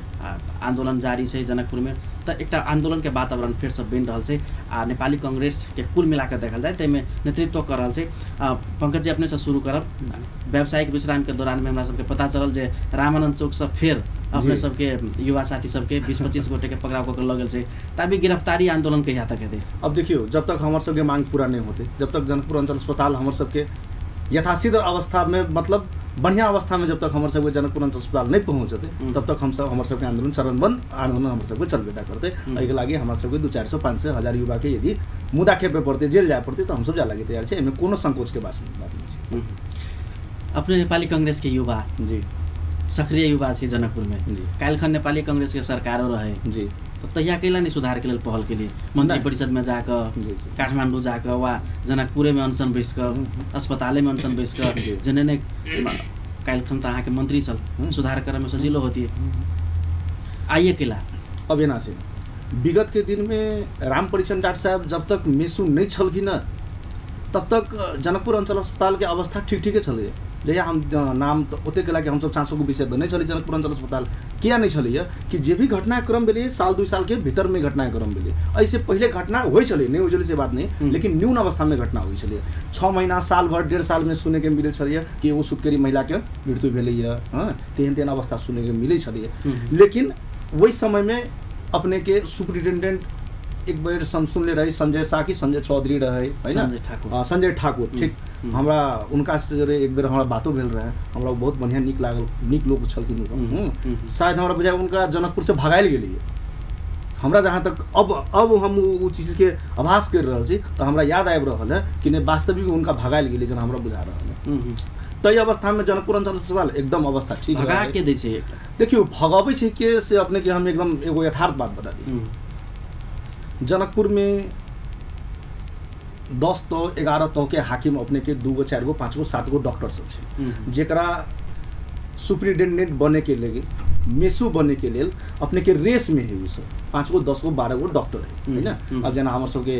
आन्दोलन जारी छै जनकपुरमे। तऽ एकटा आन्दोलनके वातावरण फेरसँ बनि रहल छै आ नेपाली कङ्ग्रेसके कुल मिलाकर देखल जाय ताहिमे नेतृत्व कऽ रहल छै। पंकज जी अपनेसँ शुरू करब। व्यावसायिक विश्रामके दौरानमे हमरा सबके पता चलल जे रामानन्द चौकसँ फेर अपने। सबके युवा साथी सबके बीस पच्चीस गोटे के पकड़ाव कऽ के लऽ गेल छै अभी गिरफ्तारी आंदोलन कहिया तक हेतै अब देखियो जब तक हमार सबके मांग पूरा नहीं होते जब तक जनकपुर अंचल अस्पताल हमर सबके यथासिद्ध अवस्था में मतलब बढ़िया अवस्था में जब तक हमर सबके जनकपुर अंचल अस्पताल नहीं पहुँचते। तब तक हम सब हमर सबके आंदोलन चरणबंद आंदोलन हमर सबके चलबेटा करते। एहिके लागि हमर सबके दू चारि सौ पाँच सौ हजार युवा के यदि मुदा खेपे पड़ते जेल जाए पड़ते तो हम सब जा लगे तैयार छै एहिमे कोनो संकोच के बात नहीं छै। अपने नेपाली कांग्रेस के युवा जी सक्रिय युवा छै जनकपुर में जी। काल्हिखन नेपाली कांग्रेस के सरकारो रहे। जी। तहिया कैला नहि सुधार के पहल केलिए मंत्री नहीं। परिषद में जाकऽ जी जी। काठमाडौँ जाकऽ वा जनकपुरे में अनशन बैस हम्म। अस्पताले में अनशन बैस जी। कऽ जेने ने काल्हिखन तऽ अहाँके मंत्री छल। सुधार करे में सजिलो होती आइए केला। छै विगत के दिन में राम परिचन डाक्टर साहब जब तक मेसू नहीं छलखिन तब तक जनकपुर अंचल अस्पताल के अवस्था ठीक ठीके छलैए। जहिया हम नाम तऽ ओतेक लागि हमसब चाँसोके विषय तऽ नहि छलै जनकपुर अंचल अस्पताल किया नहीं छलैए कि जे भी घटनाक्रम भेलै साल के भीतर में घटनाक्रम भेलै एहिसे पहिले घटना होइ छलै नहि होइ छलै से बात नहीं। लेकिन न्यून अवस्था में घटना होइ छलै छः महीना साल भर डेढ़ साल में सुने के मिलै छलैए कि एगो सुतकेरी महिला के मृत्यु भेलैए हँ तेहन तेहन अवस्था सुने के मिलै छलैए। लेकिन वही समय में अपने एक बेर हम सुनले रही संजय शाह की संजय चौधरी रहे है ना संजय ठाकुर। ठीक। हमरा उनका से एक बेर हमरा बातो भेल रहे हमरा बहुत बढ़िया नीक लागल नीक लोग छलखिन। शायद हमरा बुझाय उनका जनकपुर से भगायल हमरा जहाँ तक अब अब हम उ चीज के आभास कर रहल छी तऽ हमरा याद आबि रहल है कि नहि वास्तविक उनका भगायल गेलै जेना हमरा बुझा रहल है। तय अवस्था में जनकपुर अंचल अस्पताल एकदम अवस्था ठीक भगा। के दै छै एकटा देखियो भगाबै छै के से अपने के हम एकदम एगो यथार्थ बात बता दी जनकपुर में दस तो एगारह तो के हाकिम अपने के दू गो चार गो पाँच गो सात गो डॉक्टर सब छै। हम्म, जेकरा सुप्रिटेंडेंट बने के लगे मेसू बने के लेल अपने के रेस में है उ सब। पाँच गो दस गो बारह गो डॉक्टर है है ना? हम्म। अब जेना हमर सबके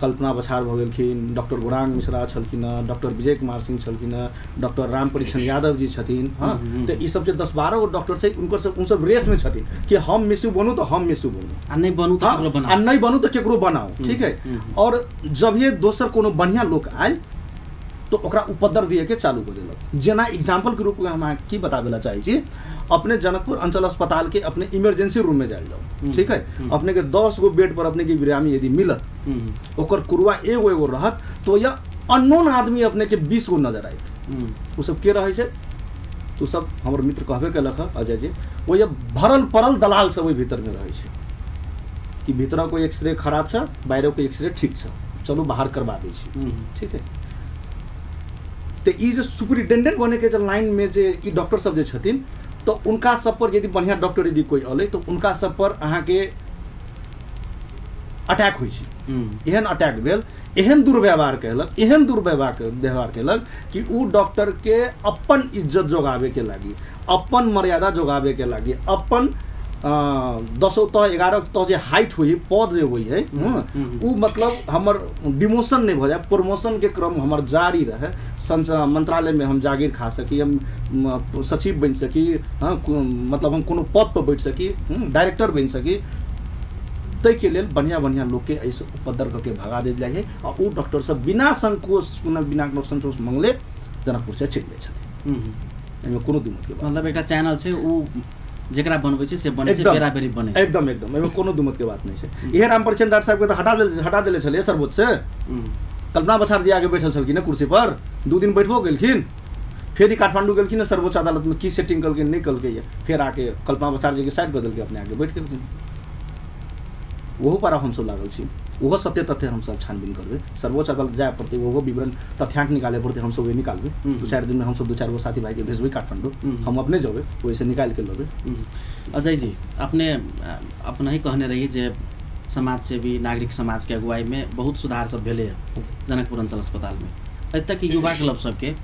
कल्पना बछार भऽ गेलखिन डॉक्टर गुरांग मिश्रा छलखिन हँ डॉक्टर विजय कुमार सिंह छलखिन हँ डॉक्टर राम परीक्षण यादव जी छथिन हाँ? हम्म, हम्म। तो ई सब जे दस बारह गो डॉक्टर छै उनकर सब उन सब रेस में छथिन कि हम मेसू बनू तो हम मेसू बनू। आ नहि बनू तऽ हाँ, आ नहीं बनू तो केकरो बनाओ ठीक है? हम्म। और जब ये दोसर कोनो बढ़िया लोग आयल तो ओकरा उपद्र दिए के चालू कर दिलक। जेना एग्ज़ाम्पल के रूप में हम की बताबे ला चाहे छी अपने जनकपुर अंचल अस्पताल के अपने इमरजेंसी रूम में जाए जाओ हम्म, ठीक है? हम्म। अपने के दस गो बेड पर अपने के बिरामी यदि मिलत हम्म, ओकर कुरुआ एगो एगो रहत तो यह अननोन आदमी अपने के बीस गो नज़र आयत। उ सब के रहे तो सब हमर मित्र कहबे केलक हँ अजय जी वो ये भरल पड़ल दलाल सब ओहि भीतर में रहे कि भीतर को एक्सरे खराब छ बाहर को एक्सरे ठीक छ। चलो बाहर करवा दै छी। ठीक है? तो ई जे सुपरिटेंडेंट बने के जे लाइन में जे ई डॉक्टर सब जे छथिन तो उनका सब पर यदि बढ़िया डॉक्टर यदि कोई अलै तो उनका सब पर अहाँके अटैक होइ छै। हम्म, एहन अटैक भेल। एहन दुर्व्यवहार कयलक एहन दुर्व्यवहार व्यवहार कयलक कि उ डॉक्टर के अपन इज़्ज़त जोगाबे के लागी अपन मर्यादा जोगाबे के लागी अपन दसो तह ग्यारह तह जे हाइट हुई पद जे हुई है। उ मतलब हमर डिमोशन नहीं भ जाए प्रमोशन के क्रम हमर जारी रहे संस मंत्रालय में हम जागीर खा सकी हम सचिव बन सकी हाँ कु- मतलब हम कोनो पद पर बैठ सकी डायरेक्टर बन सकी ताहि के लेल बढ़िया बढ़िया लोग के ऐसे उपद्र करके भगा देल जाइ है और उ डॉक्टर सब बिना संकोच बिना कोनो संतोष मंगले जनकपुर से चलि जाइ छथिन। एहिमे कोनो के बात मतलब एकटा चैनल छै उ जेकरा बनबै छै से बनै छै। बेरा बेरी बनै छै। एकदम एकदम। एहिमे कोनो दुमत के बात नहीं छै। इहे राम परिचय डॉक्टर साहब के तो हटा देल हटा देले सर्वोच्च। से हम्म, कल्पना बसार जी आगे बैठल छलखिन ने कुर्सी पर। दू दिन बैठबो गेलखिन फेर ई काठमांडू गेलखिन ने सर्वोच्च अदालत में की सेटिंग कलकै नहीं कलकै फिर आके कल्पना बसार जी के साइड कर देलकै अपने आगे बैठ गेलखिन। ओहो पर हम हमसब लागल छी। ओहो सत्य तथ्य हमसब छानबीन करबै। सर्वोच्च अदालत जाय पड़तै ओहो विवरण तथ्याङ्क निकाले पड़तै हमसब वही निकालबै। दू चारि दिन में हमसब दू चारि गो साथी भाई के भेजबै काठमांडू। हम अपने जेबै वैसे निकाल के लेबै। अजय जी अपने अपना ही कहने रही जे समाज सेवी नागरिक समाज के अगुवाई में बहुत सुधार सब भेलै है जनकपुर अंचल अस्पताल में एतय तक कि युवा क्लब सबके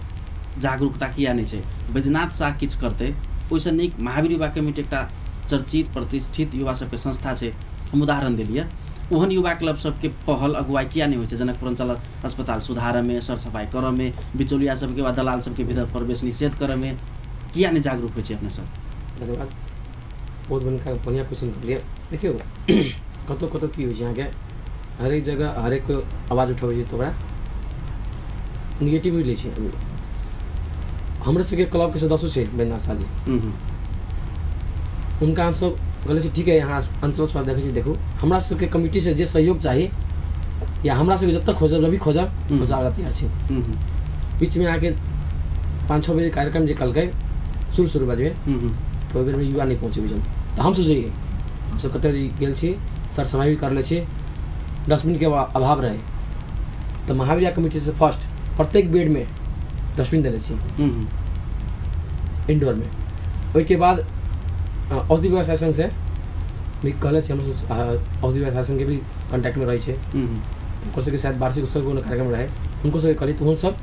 जागरूकता किया नहीं छै? बैजनाथ शाह किछु करतै ओहिसँ नीक महावीर युवा कमिटी एकटा चर्चित प्रतिष्ठित युवा सबके संस्था छै। हम उदाहरण देलियै। ओहन युवा क्लब सबके पहल अगुवाई किया नहीं होइ छै जनकपुर अंचल अस्पताल सुधारमे सर सफाइ करऽमे बिचौलिया सबके वा दलाल सबके भीतर प्रवेश निषेध करऽमे किया नहीं जागरूक होइ छै अपने सब? धन्यवाद। बहुत बढ़िया बढ़िया क्वेश्चन करलियै देखियौ कतौ कतौ की होइ छै अहाँके? हरेक जगह हरेक कोइ आवाज़ उठबै छै तऽ ओकरा निगेटिव लै छै। हमरे सबके क्लबके सदस्य छै बैद्यनाथ शाह जी। हम्म, हुनका हमसब कहले छी ठीक है यहाँ अंचल अस्पताल देखै छी देखू। हमरा सबके कमिटी से जे सहयोग चाही या हमरा सबके जब तक खोजब जब भी खोजब हम्म। तैयार छी। बीच में आके पाँच छः बजे कार्यक्रम जे कलकै शुरू शुरू बजबे। हम्म, तो ओहि बेरमे युवा नहीं पहुँचे बीचमे तऽ हमसब जइए हमसब कतऽ जी गेल छी सर सफाइ भी करले छी डस्टबिनके अभा- अभाव रहे। तऽ महावीर कमिटी से फ़र्स्ट प्रत्येक बेड में डस्टबिन देले छी हम्म, इंडोरमे ओहिके बाद औषधि व्यवसाय संघ से भी छी हमसब अ, औषधि व्यवसाय संघ के भी कॉन्टैक्ट में रहै छै। हम्म, सबके शायद वार्षिक उत्सव कोनो कार्यक्रम रहे हुनको सबके कहली ओहन सब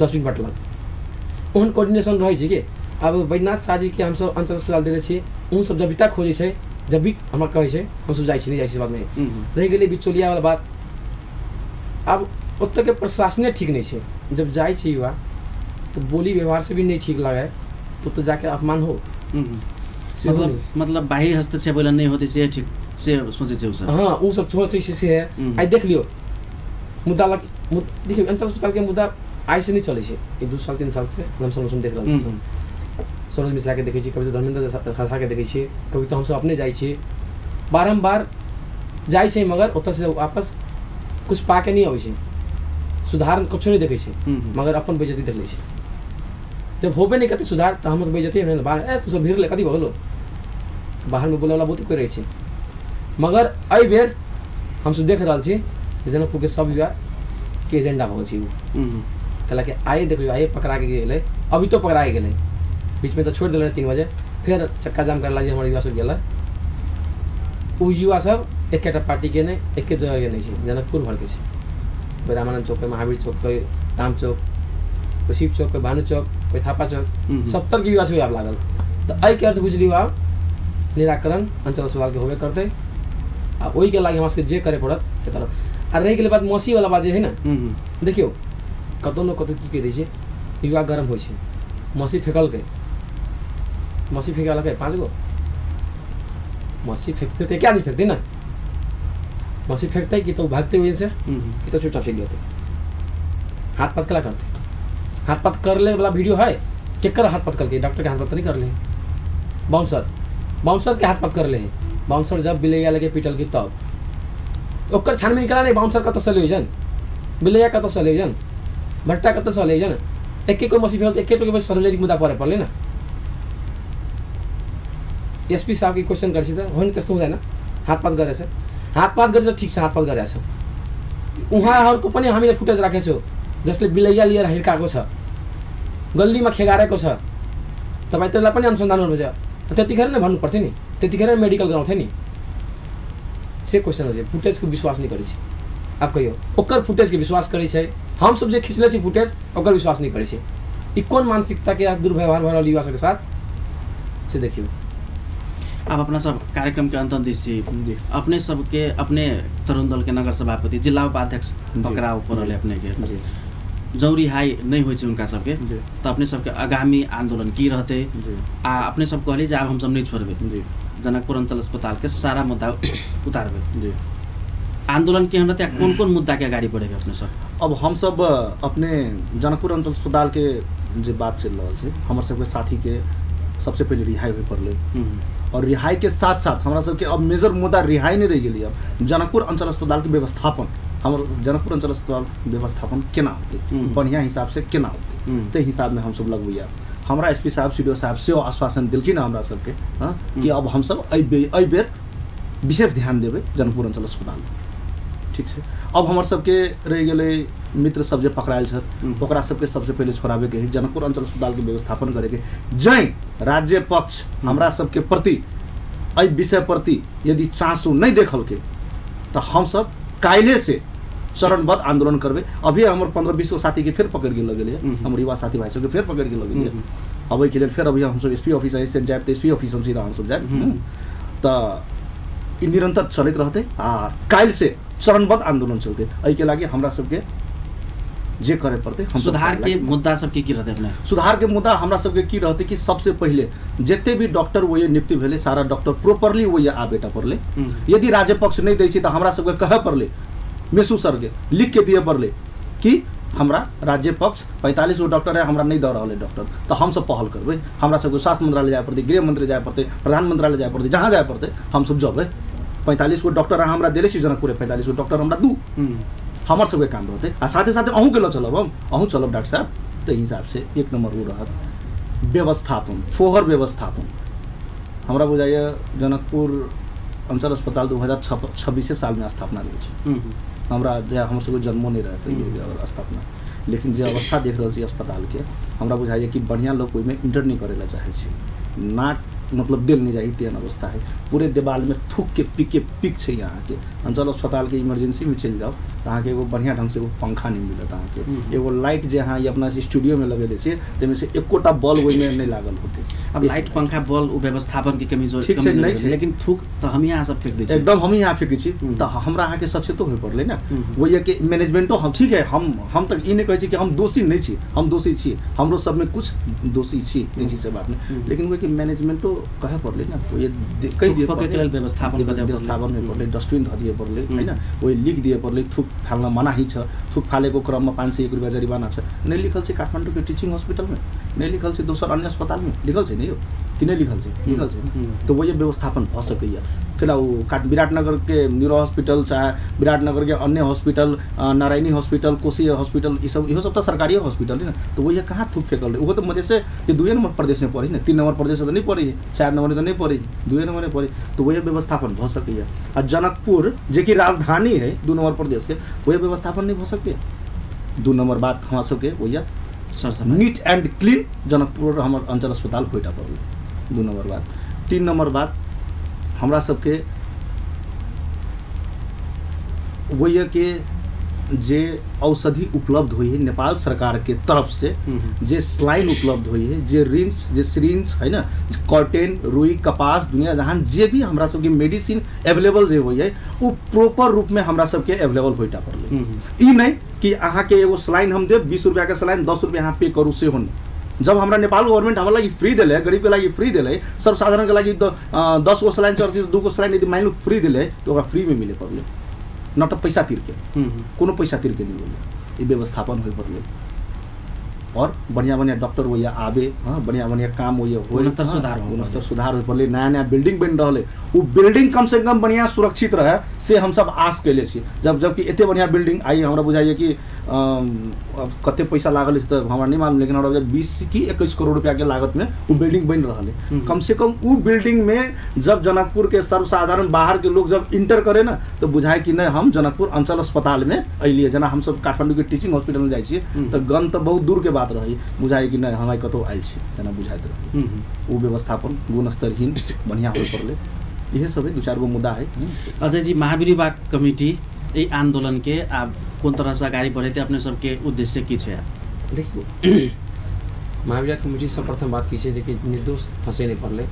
डस्टबिन बाँटलक। ओहन कोऑर्डिनेशन रहै छै कि अब बैद्यनाथ शाह जी के हमसब अंचल अस्पताल देले छियै उन सब जब तक खोजै छै जब भी हमरा कहै छै हमसब जाइ छी नहीं जाइ छी बात नहीं हम्म, रहि गेलै बिचौलिया वाला बात। आब ओतऽ के प्रशासने ठीक नहीं छै। जब छै युवा तो बोली व्यवहार से भी नहीं ठीक लगे। तो तो जाके अपमान हो। हम्म। मतलब मतलब बाहरी हस्तक्षेप वाला नहीं होते से ठीक से सोचे छै उ सब हाँ उ सब सोचै छै से। है हम्म। आइ देख लियो मुद्दा लग मुद, देखियो अंचल अस्पताल के मुद्दा आइ से नहीं चलै छै। दू साल तीन साल से लमसम लमसम देख रहल छी। हम्म, सरोज मिश्रा के देखै छी कभी तो धर्मेंद्र खा के देखै छी। कभी तो हमसब अपने जाइ छी। बारम्बार जाइ छै मगर ओतऽ से वापस कुछ पाके नहीं अबै छै। सुधार कुछो नहीं देखै छै। हम्म, मगर अपन बेजती देख लै छै। जब होबे नहीं करते सुधार तऽ हम बेजती हम बाहर ए तू सब भीड़ ले कथी भऽ गेलो बाहर में बोले वाला बहुत कोई रहै छै। मगर एहि बेर हमसब देख रहल छी जे जनकपुर के सब युवा के एजेंडा भऽ छै कहला कि आए देख लियो आए पकड़ा के गेलै। अभी तो पकड़ा गेलै। बीच में तो छोड़ दिल तीन बजे। फिर चक्का जाम करला जे हमर युवा सब गेलै। उ युवा सब एकेटा पार्टी के नहीं एके जगह के नहीं छै। जनकपुर भर के छै। रामानंद चौक कोई महावीर चौक कोई राम चौक कोई शिव चौक कोई भानु चौक कोई थापा चौक हम्म। सत्तर के युवा सब आब लागल। तो एहि के अर्थ बुझलियो आब निराकरण अंचल अस्पताल के होबे करतै। आ ओहि के लागि हमरा सबके जे करे पड़त से करब। आ रहि गेलै बात मौसी वाला बात जे है ना हम्म, हम्म। देखियो कतौ न कतौ की कहि दै छै युवा गरम होइ छै। मसी फेंकलकै। मसी फेंकलकै पाँच गो। मसी फेंकते तो क्या नहीं फेंकते ना। मसी फेंकते कि तो भागते हुए से। कि तो चुपचाप फेंक देते? हाथ पत कला करते। हाथ पात कर ले वाला वीडियो है केकर हाथ पत करके डॉक्टर के हाथ पत नहीं कर ले। बाउंसर बाउंसर के हाथ पात कर ले। बाउंसर जब बिलैया लगे पिटल की तब। ओकर छान में निकला नहीं बाउंसर कत से ले जन बिलैया कत से ले जन भट्टा कत से ले जन एक कोई मसी फेल एक के सार्वजनिक मुद्दा परे पड़ले ना। एसपी साहब के क्वेश्चन गर्छ त होइन त्यस्तो हुँदैन हातपात गरेछ हातपात गरेछ ठिक छ हातपात गरेछ उहाँहरूको पनि हामीले फुटेज राखेको छौँ जसले बिलैया लिएर हिर्काएको छ। गल्लीमा खेगारेको छ। तपाईँ त्यसलाई पनि अनुसन्धान गर्नुपर्छ त्यतिखेर नै भन्नु पर्थ्यो नि। त्यतिखेर मेडिकल गराउँथ्यो नि। से क्वेश्चन हो फुटेजको विश्वास नहीं करै छै आब कहियो? ओकर फुटेजके विश्वास करै छै हम सब जे खिचले छी फुटेज ओकर विश्वास नहीं करै छै ई कोन मानसिकताके आ दुर्व्यवहार भऽ रहल युवा सबके साथ से देखियो। अब अपना सब कार्यक्रम के अंत दिशी जी अपने सबके अपने तरुण दल के नगर सभापति जिला उपाध्यक्ष। पकड़ाव पड़ल जी। अपने के जी। जौं रिहाई नहीं होइ छै उनका सबके। तो अपने सबके आगामी आंदोलन की रहते? आ अपने सब कहली जे आब हम सब नहीं छोड़बे। जनकपुर अंचल अस्पताल के सारा मुद्दा उतारबे। जी। आंदोलन के हमरा कोन कोन मुद्दा के अगाडि बढ़ेगा अपने सब? अब हम सब अपने जनकपुर अंचल अस्पताल के जे बात चल रहा छै हमर सबके साथी के सबसे पहले रिहाई पड़ले। हम्म, और रिहाई के साथ साथ हमरा सबके अब मेजर मुद्दा रिहाई नहीं रह गेली अब। जनकपुर अंचल अस्पताल के व्यवस्थापन। हमर जनकपुर अंचल अस्पताल व्यवस्थापन केना होते? हम्म। बढ़िया हिसाब से केना होते? हम्म, ते हिसाब में हम सब लगबैया। हमरा एस पी साहब सी डी साहब सेहो आश्वासन दिलखिन हमरा सबके हाँ कि अब हम सब एहि एहि बेर विशेष ध्यान देबै जनकपुर अंचल अस्पताल। ठीक छै? अब हमर सबके रहि गेलै मित्र सब जे पकड़ायल हम्म। ओकरा सबके सबसे पहले छोड़ाबे के है जनकपुर अंचल अस्पताल के व्यवस्थापन करे के जै राज्य पक्ष हमरा सबके प्रति एहि विषय प्रति यदि चासो नहीं देखलकै तऽ हम सब काल्हि से चरणबद्ध आंदोलन करबै। अभी हमर पंद्रह बीस गो साथी के फिर पकड़ के लग। हमर युवा साथी भाई सबके फिर पकड़ के लग अबै के लेल फेर अभी हम सब एस पी ऑफिस से जायब तऽ एस पी ऑफिस हम सीधा हम सब जायब। तऽ ई निरंतर चलैत रहतै आ काल्हि से चरणबद्ध आंदोलन चलतै। एहिके लागि हमरा सबके जे करे पड़तै हम सब सुधार के। मुद्दा सब की की रहते अपने? सुधार के मुद्दा हमरा सबके की रहतै कि सबसे पहिले जते भी डॉक्टर वो ये नियुक्ति भेलै सारा डॉक्टर प्रॉपरली वो ये आबेटा पड़लै हम्म, यदि राज्य पक्ष नहीं दै छै तऽ हमरा सबके कहऽ पड़लै मेसू सरके लिख के दिए पड़लै कि हमरा राज्य पक्ष पैंतालीस गो डॉक्टर है हमरा नहीं दऽ है डॉक्टर। तऽ हमसब पहल करबै। हमरा सबके स्वास्थ्य मंत्रालय जाय पड़तै गृह मंत्री जाय पड़तै प्रधान मंत्रालय जाय पड़तै जहाँ जाय पड़तै हमसब जेबै। पैंतालीस गो डॉक्टर अहाँ हमरा देले छी जनकपुरे पैंतालीस गो डॉक्टर हमरा दू। हमर सबके काम रहतै। आ साथे साथे अहूँके लऽ चलब हम। अहूँ चलब डॉक्टर साहब। ताहि हिसाब से एक नंबर वो रहत। व्यवस्थापन फोहर व्यवस्थापन। हमरा बुझाइए जनकपुर अंचल अस्पताल दू हजार छब्बीसे सालमे स्थापना भेल हमरा जे हमर सबके जन्मो नहीं रहते ये स्थापना। लेकिन जे अवस्था देख रहल छी अस्पताल के हमरा बुझाइए कि बढ़िया लोग ओहिमे इंटर नहीं करे चाहे छै। नाक मतलब दिल नहीं जाए तेहन अवस्था है। पूरे देवाल में थूक के पिक के पिक छै यहाँ के अंचल अस्पताल के इमरजेंसी में चलि जाओ तऽ अहाँके एगो बढ़िया ढंग से एगो पंखा नहीं मिलत अहाँके। हम्म। एगो लाइट जे अहाँ अपना स्टूडियो में लगेले छियै ताहिमे से एकोटा बल्ब ओहिमे नहीं लागल होते। अब लाइट पंखा बल्ब व्यवस्थापन के कमी जो ठीक छै, कमी नहि छै। लेकिन थूक तो हम यहाँ सब फेंक दै एकदम हम यहाँ फेंकै छी। हम्म। तऽ हमरा अहाँके सचेतो होइ पड़लै ने। हम्म। वो ये कि मैनेजमेंटो हम ठीक है हम हम तक ई नहीं कहै छी कि हम दोषी नहीं छी। हम दोषी छी। हमरो सब में कुछ दोषी छी ई चीज़ से बात नहीं। हम्म। लेकिन वो कि मैनेजमेंटो कहे पड़लै ना। ये कहि पर्ले व्यवस्थापन व्यवस्थापन पर्ले डस्टबिन धरिदियो पर्ले होइन? ओइ लिख दिए पर्ले थुक फाल्न मनाही छ। थुक फालेको क्रममा पाँच सय एक रुपियाँ जरिवाना छ। नै लिखल चाहिँ काठमाडौँको टिचिङ हस्पिटलमै। नै लिखल चाहिँ दोसर अन्य अस्पतालमै। लिखल छैन यो? किन लिखल छैन लिखल छैन त वही व्यवस्थापन भऽ ओ काट विराटनगर के न्यूरो हॉस्पिटल चाहे विराटनगर के अन्य hospital Narayani hospital Koshi hospital ई सब इहो सब तो सरकारी हॉस्पिटल है ना? तो वो ये कहाँ थूक फेंकल रहे? वो तो मधेश से कि दुए नंबर प्रदेश में पड़ी ना? तीन नंबर प्रदेश में तो नहीं पड़ी चार नंबर में तो नहीं पड़ी दुए नंबर में पड़ी। तो वही व्यवस्थापन भऽ सकैया। आ जनकपुर जे कि राजधानी है दू नंबर प्रदेश के वही व्यवस्थापन नहीं भऽ सकैया? दू नंबर बात हमरा सबके sir neat and clean Janakpur हमर अंचल अस्पताल होइटा पड़ल दू नंबर बात। तीन नंबर बात हमरा सबके वही के जे औषधि उपलब्ध हुई है नेपाल सरकार के तरफ़ से हम्म। जे स्लाइन उपलब्ध हुई है जे रिंस जे सिरिंज है ना कॉटन रुई कपास दुनिया जहान जे भी हमरा सबके मेडिसिन अवेलेबल जे हुई है वो प्रॉपर रूप में हमरा सबके अवेलेबल होइटा पड़ल हम्म। ई नहीं कि अहाँके एगो सलाइन हम देब बीस रुपया के सलाइन दस रुपया अहाँ पे करू सेहो नहीं जब हाम्रो नेपाल गभर्मेन्ट हाम्रो लागि फ्री देले गरिबको लागि फ्री देले सर्वसाधारणको लागि त दसगो सलाइन चढ्थ्यो त सलाइन यदि माइलु फ्री देले त ओकरा फ्रीमै मिले पड़लै। न त पैसा तिर्के। कुनै पैसा तिर्के नि यो व्यवस्थापन होइ पर्ने और बढ़िया बढ़िया डॉक्टर वही आवे हाँ बढ़िया बढ़िया काम वही हो गुणस्तर सुधार हो गुणस्तर सुधार हो पड़ले नया नया बिल्डिंग बन रहा है वो बिल्डिंग कम से कम बढ़िया सुरक्षित रहे से हम सब आस कैले छी जब जबकि एते बढ़िया बिल्डिंग आई हमरा बुझाइए कि कते पैसा लागल है तो हमरा नहीं मालूम लेकिन हमरा बीस की इक्कीस करोड़ रुपया के लागत में वो बिल्डिंग बन रहा है। कम से कम वो बिल्डिंग में जब जनकपुर के सर्वसाधारण बाहर के लोग जब इंटर करे ना तो बुझाए कि नहीं हम जनकपुर अंचल अस्पताल में अलिए जेना हम सब काठमांडू के टीचिंग हॉस्पिटल में छियै हम्म। तो गन तो बहुत दूर के बात रही। बुझाए कि नहीं हम कतौ आयल छी जेना बुझाइत रही। हम्म। वो व्यवस्थापन गुणस्तरहीन बढ़िया हो पड़ले। इहे सब है दू चार गो मुद्दा है। अजय जी महावीर बाग कमिटी के आप कोन तरह से अगाडि बढ़ेते अपने सबके उद्देश्य की छै? देखियो महावीर कमिटी सर्वप्रथम बात की छै जे कि निर्दोष फंसे नहीं पड़ले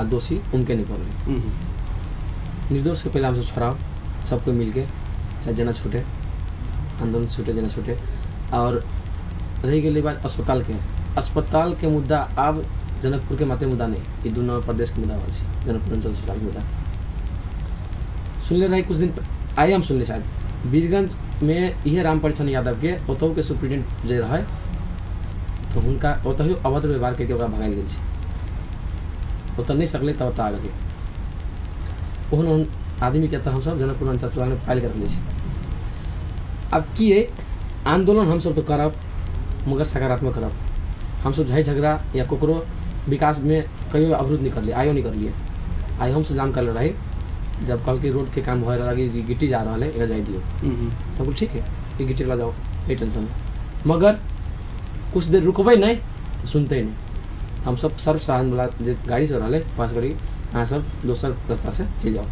आ दोषी उनके नहीं पड़ले। हम्म। निर्दोष के पहले हम सब छोड़ाओ सबको मिल के चाहे जना छूटे आंदोलन से छूटे जना छूटे। और रही गई बात अस्पताल के। अस्पताल के मुद्दा अब जनकपुर के मात्र मुद्दा नहीं, ये दू नंबर प्रदेश के मुद्दा हो, जनकपुर अंचल अस्पताल के मुद्दा। सुनले रही कुछ दिन आए हम सुनले शायद। वीरगंज में इहे राम परिछन यादव के ओतहु के सुप्रिटेंडेंट जे रहे तो हुनका ओतहि अभद्र व्यवहार करके ओकरा भगायल गेल छै। नहीं सकले तब ओतऽ आ गेलै। ओहन ओहन आदमी के तऽ हमसब जनकपुर अंचल अस्पताल में पायल कर अब की है आंदोलन हमसब तो करब। मगर सकारात्मक करब हमसब झै झगड़ा या ककरो विकास में कहियो अवरोध नहीं करलिए आयो नहीं करलिए आइ हमसब जान कर रही जब कल के रोड के काम हो रहा जी गिट्टी जा रहा है एकरा जाए दियो। हम्म। तो ठीक है ये गिट्टी वाला जाओ नहीं टेंशन मगर कुछ देर रुकबै नहीं तो सुनते ही नहीं हम सब सर्व साधन वाला जो गाड़ी से रहले पास करी अहाँ सब दोसर रास्ता से चल जाओ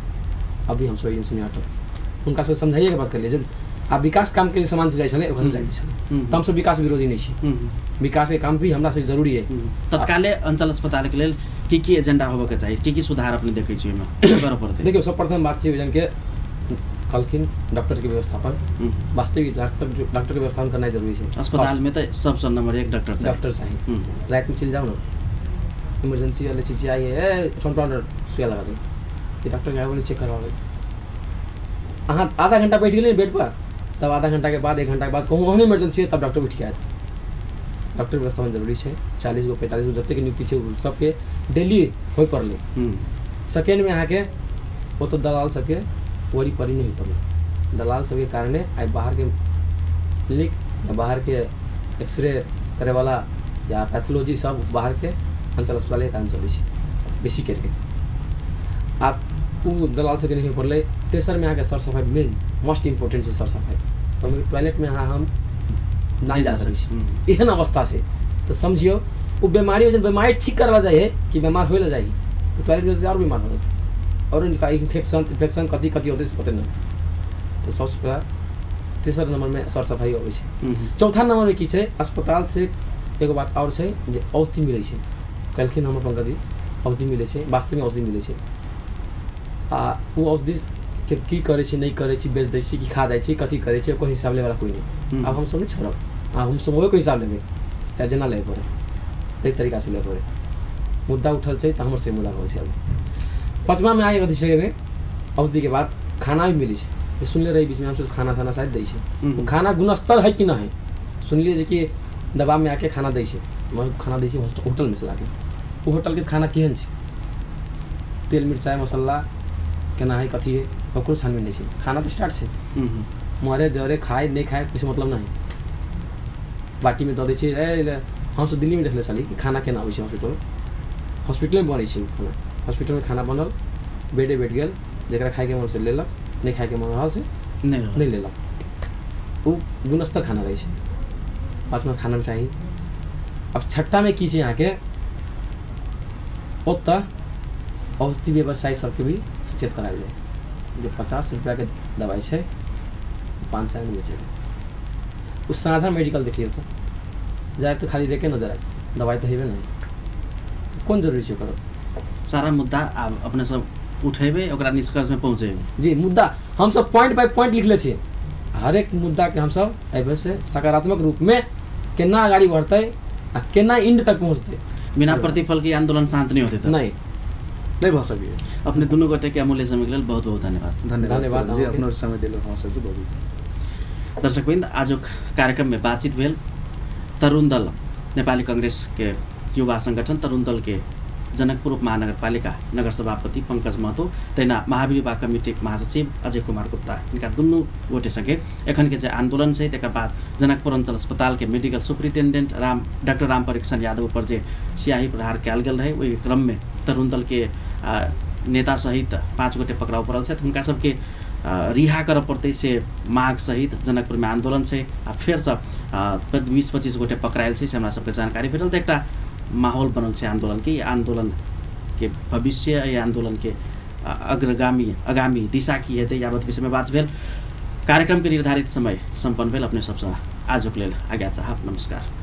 अभी हम सब एजेंसी नहीं हटब उनका से समझाइए के बात कर लिए जब आ विकास काम के जे सामान से जाइ छलै ओकरा जाइ छलै। हम्म। तऽ हमसब विकास विरोधी नहीं छी। हम्म। विकास के काम भी हमरा से ज़रूरी है हम्म। तत्काले अंचल अस्पताल के लेल की की एजेंडा होबे के चाही की की सुधार अपने देखै छी ओहिमे? देखियो सर्वप्रथम बात छै के कहलखिन डॉक्टर के व्यवस्थापन हम्म। वास्तविक डॉक्टर डॉक्टर के व्यवस्थापन करना ज़रूरी छै। अस्पताल में तऽ सबसँ नंबर एक डॉक्टर चाही। डॉक्टर चाहिए हम्म। रात में चल जाओ ना। इमरजेंसी वाले है फ्रंट ऑर्डर सुइया लगा दे। डॉक्टर के बोले चेक करवा ले अहाँ आधा घंटा बैठ गेलिए बेड पर तब आधा घंटा के बाद एक घंटा के बाद कहूँ ओहन इमरजेंसी है तब डॉक्टर उठ के आयत डॉक्टर के व्यवस्थापन ज़रूरी है। चालीस गो पैंतालीस गो जतेक नियुक्ति उ सबके डेली हो पड़ले। हम्म। सेकेंड में अहाँके वो तो दलाल सबके वरी परी नहीं पड़ल। दलाल सबके कारण आइ बाहर के क्लिनिक या बाहर के एक्सरे करे वाला या पैथोलॉजी सब बाहर के अंचल अस्पताल के कारण चलै छै बेसी करके। आब उ दलाल सबके नहीं पड़लै। तेसर में अहाँके सर सफाइ मेन मोस्ट इम्पोर्टेंट सर सफाइ ओहिमे टॉयलेट में अहाँ हम नहीं जा सकै। छी हम्म। एहन अवस्था छै तऽ समझियौ ओ बीमारी जब बीमारी ठीक करला है कि बीमार ला जाइ तो टॉयलेट में और बीमार होत। और इनका इन्फेक्शन इन्फेक्शन कथी कथी होते से पते नहीं तो सबसे पहला तेसर नंबर में सर सफ़ाई अबै छै। हम्म। चौथा नंबर में की छै अस्पताल से एगो बात और छै जे औषधि मिलै छै। कहलखिन हमर पंकज औषधि मिलै छै वास्तवमे औषधि मिलै छै। आ ओ औषधि के की करै छै नहीं करै छै बेच दै छै कि खा जाइ छै कथी करै छै ओकर हिसाब लेवला कोई नहीं। आब हम सब नहीं छोड़ब। आ हम सब ओहिके हिसाब लेबै। चाहे जेना लेबै पड़े। एहि तरीका से लेबै पड़े। मुद्दा उठल छै तऽ हमर से मुद्दा होइ छै अब पाँचवा में छै एहिमे औषधि के बाद खाना भी मिलै छै। जे सुनले रही बीच में हमसब खाना खाना शायद दै छै हम्म। खाना गुणस्तर है कि ना है? सुनलिए जे कि दवा में आके खाना दै छै। मगर खाना दै छै होटल में से लाके। ओ होटल के खाना केहन छै? तेल मिरचाइ मसाला केना है कथी है? ओकरो छानबीन नहीं छै। खाना तो स्टार्ट छै। हम्म। मरे जरे खाए नहीं खाए कोई मतलब नहीं बाटी में दऽ दै छै ए ले, हमसब दिल्ली में देखले छली कि खाना केना होइ छै हॉस्पिटल हॉस्पिटल में बनै छै खाना। हॉस्पिटल में खाना बनल बेडे बैठ गेल जकरा खाएके मन से लेलक नहीं खाएके मन रहल से नहीं। लेलक। वो गुणस्तर खाना रहे छै। पाँचमा खाना चाही। अब छठा में की छै अहाँके? ओतऽ औषधि व्यवसायी सबके भी सचेत करायल जाए जे पचास रुपैआके दवाइ छै पाँच सए में बेचे उ साझा मेडिकल देखियौ तऽ जाए तऽ खाली रेके नज़र आयत दवाइ तऽ हेबे नहि। कोन ज़रूरी छै ओकर? सारा मुद्दा आब अपने सब उठेबै ओकरा निष्कर्ष में पहुँचेबै। जी मुद्दा हमसब पॉइंट बाय पॉइंट लिखले छियै। हरेक मुद्दाके हमसब एहिबे से सकारात्मक रूपमे केना अगाडि बढ़तै आ केना इंड तक पहुँचतै। बिना प्रतिफल के आंदोलन शांत नहीं होते नहीं। नहीं भऽ सकैए अपने दुनू गोटे के अमूल्य समय के लेल बहुत बहुत धन्यवाद। धन्यवाद। अपना समय देलहुँ बहुत दर्शकवृन्द आजुक कार्यक्रम में बातचीत भेल। तरुण दल नेपाली कांग्रेस के युवा संगठन तरुण दल के जनकपुर उपमहानगरपालिका नगर सभापति पंकज महतो तहिना महावीर युवा कमिटी महासचिव अजय कुमार गुप्ता इनका दुनू गोटे संगे। एखन के जे आंदोलन छै तकर बाद जनकपुर अंचल अस्पताल के medical superintendent Ram doctor Ram Parikshan Yadav पर जे सियाही प्रहार कयल गेल रहे ओहि क्रम में तरुण दल के नेता सहित पाँच गोटे पकड़ाउ पड़ल छथि। हुनका सबके रिहा करऽ पड़तै से माग सहित जनकपुरमे आन्दोलन छै आ फेरसँ बीस पच्चीस गोटे पकड़ायल छै से हमरा सबके जानकारी भेटल। तऽ एकटा माहौल बनल छै आन्दोलनके। ई आन्दोलनके भविष्य एहि आन्दोलनके अग्रगामी आगामी दिशा की हेतै यावत विषयमे बात भेल। कार्यक्रमके निर्धारित समय सम्पन्न भेल। अपने सबसँ आजुक लेल आज्ञा चाहब। नमस्कार।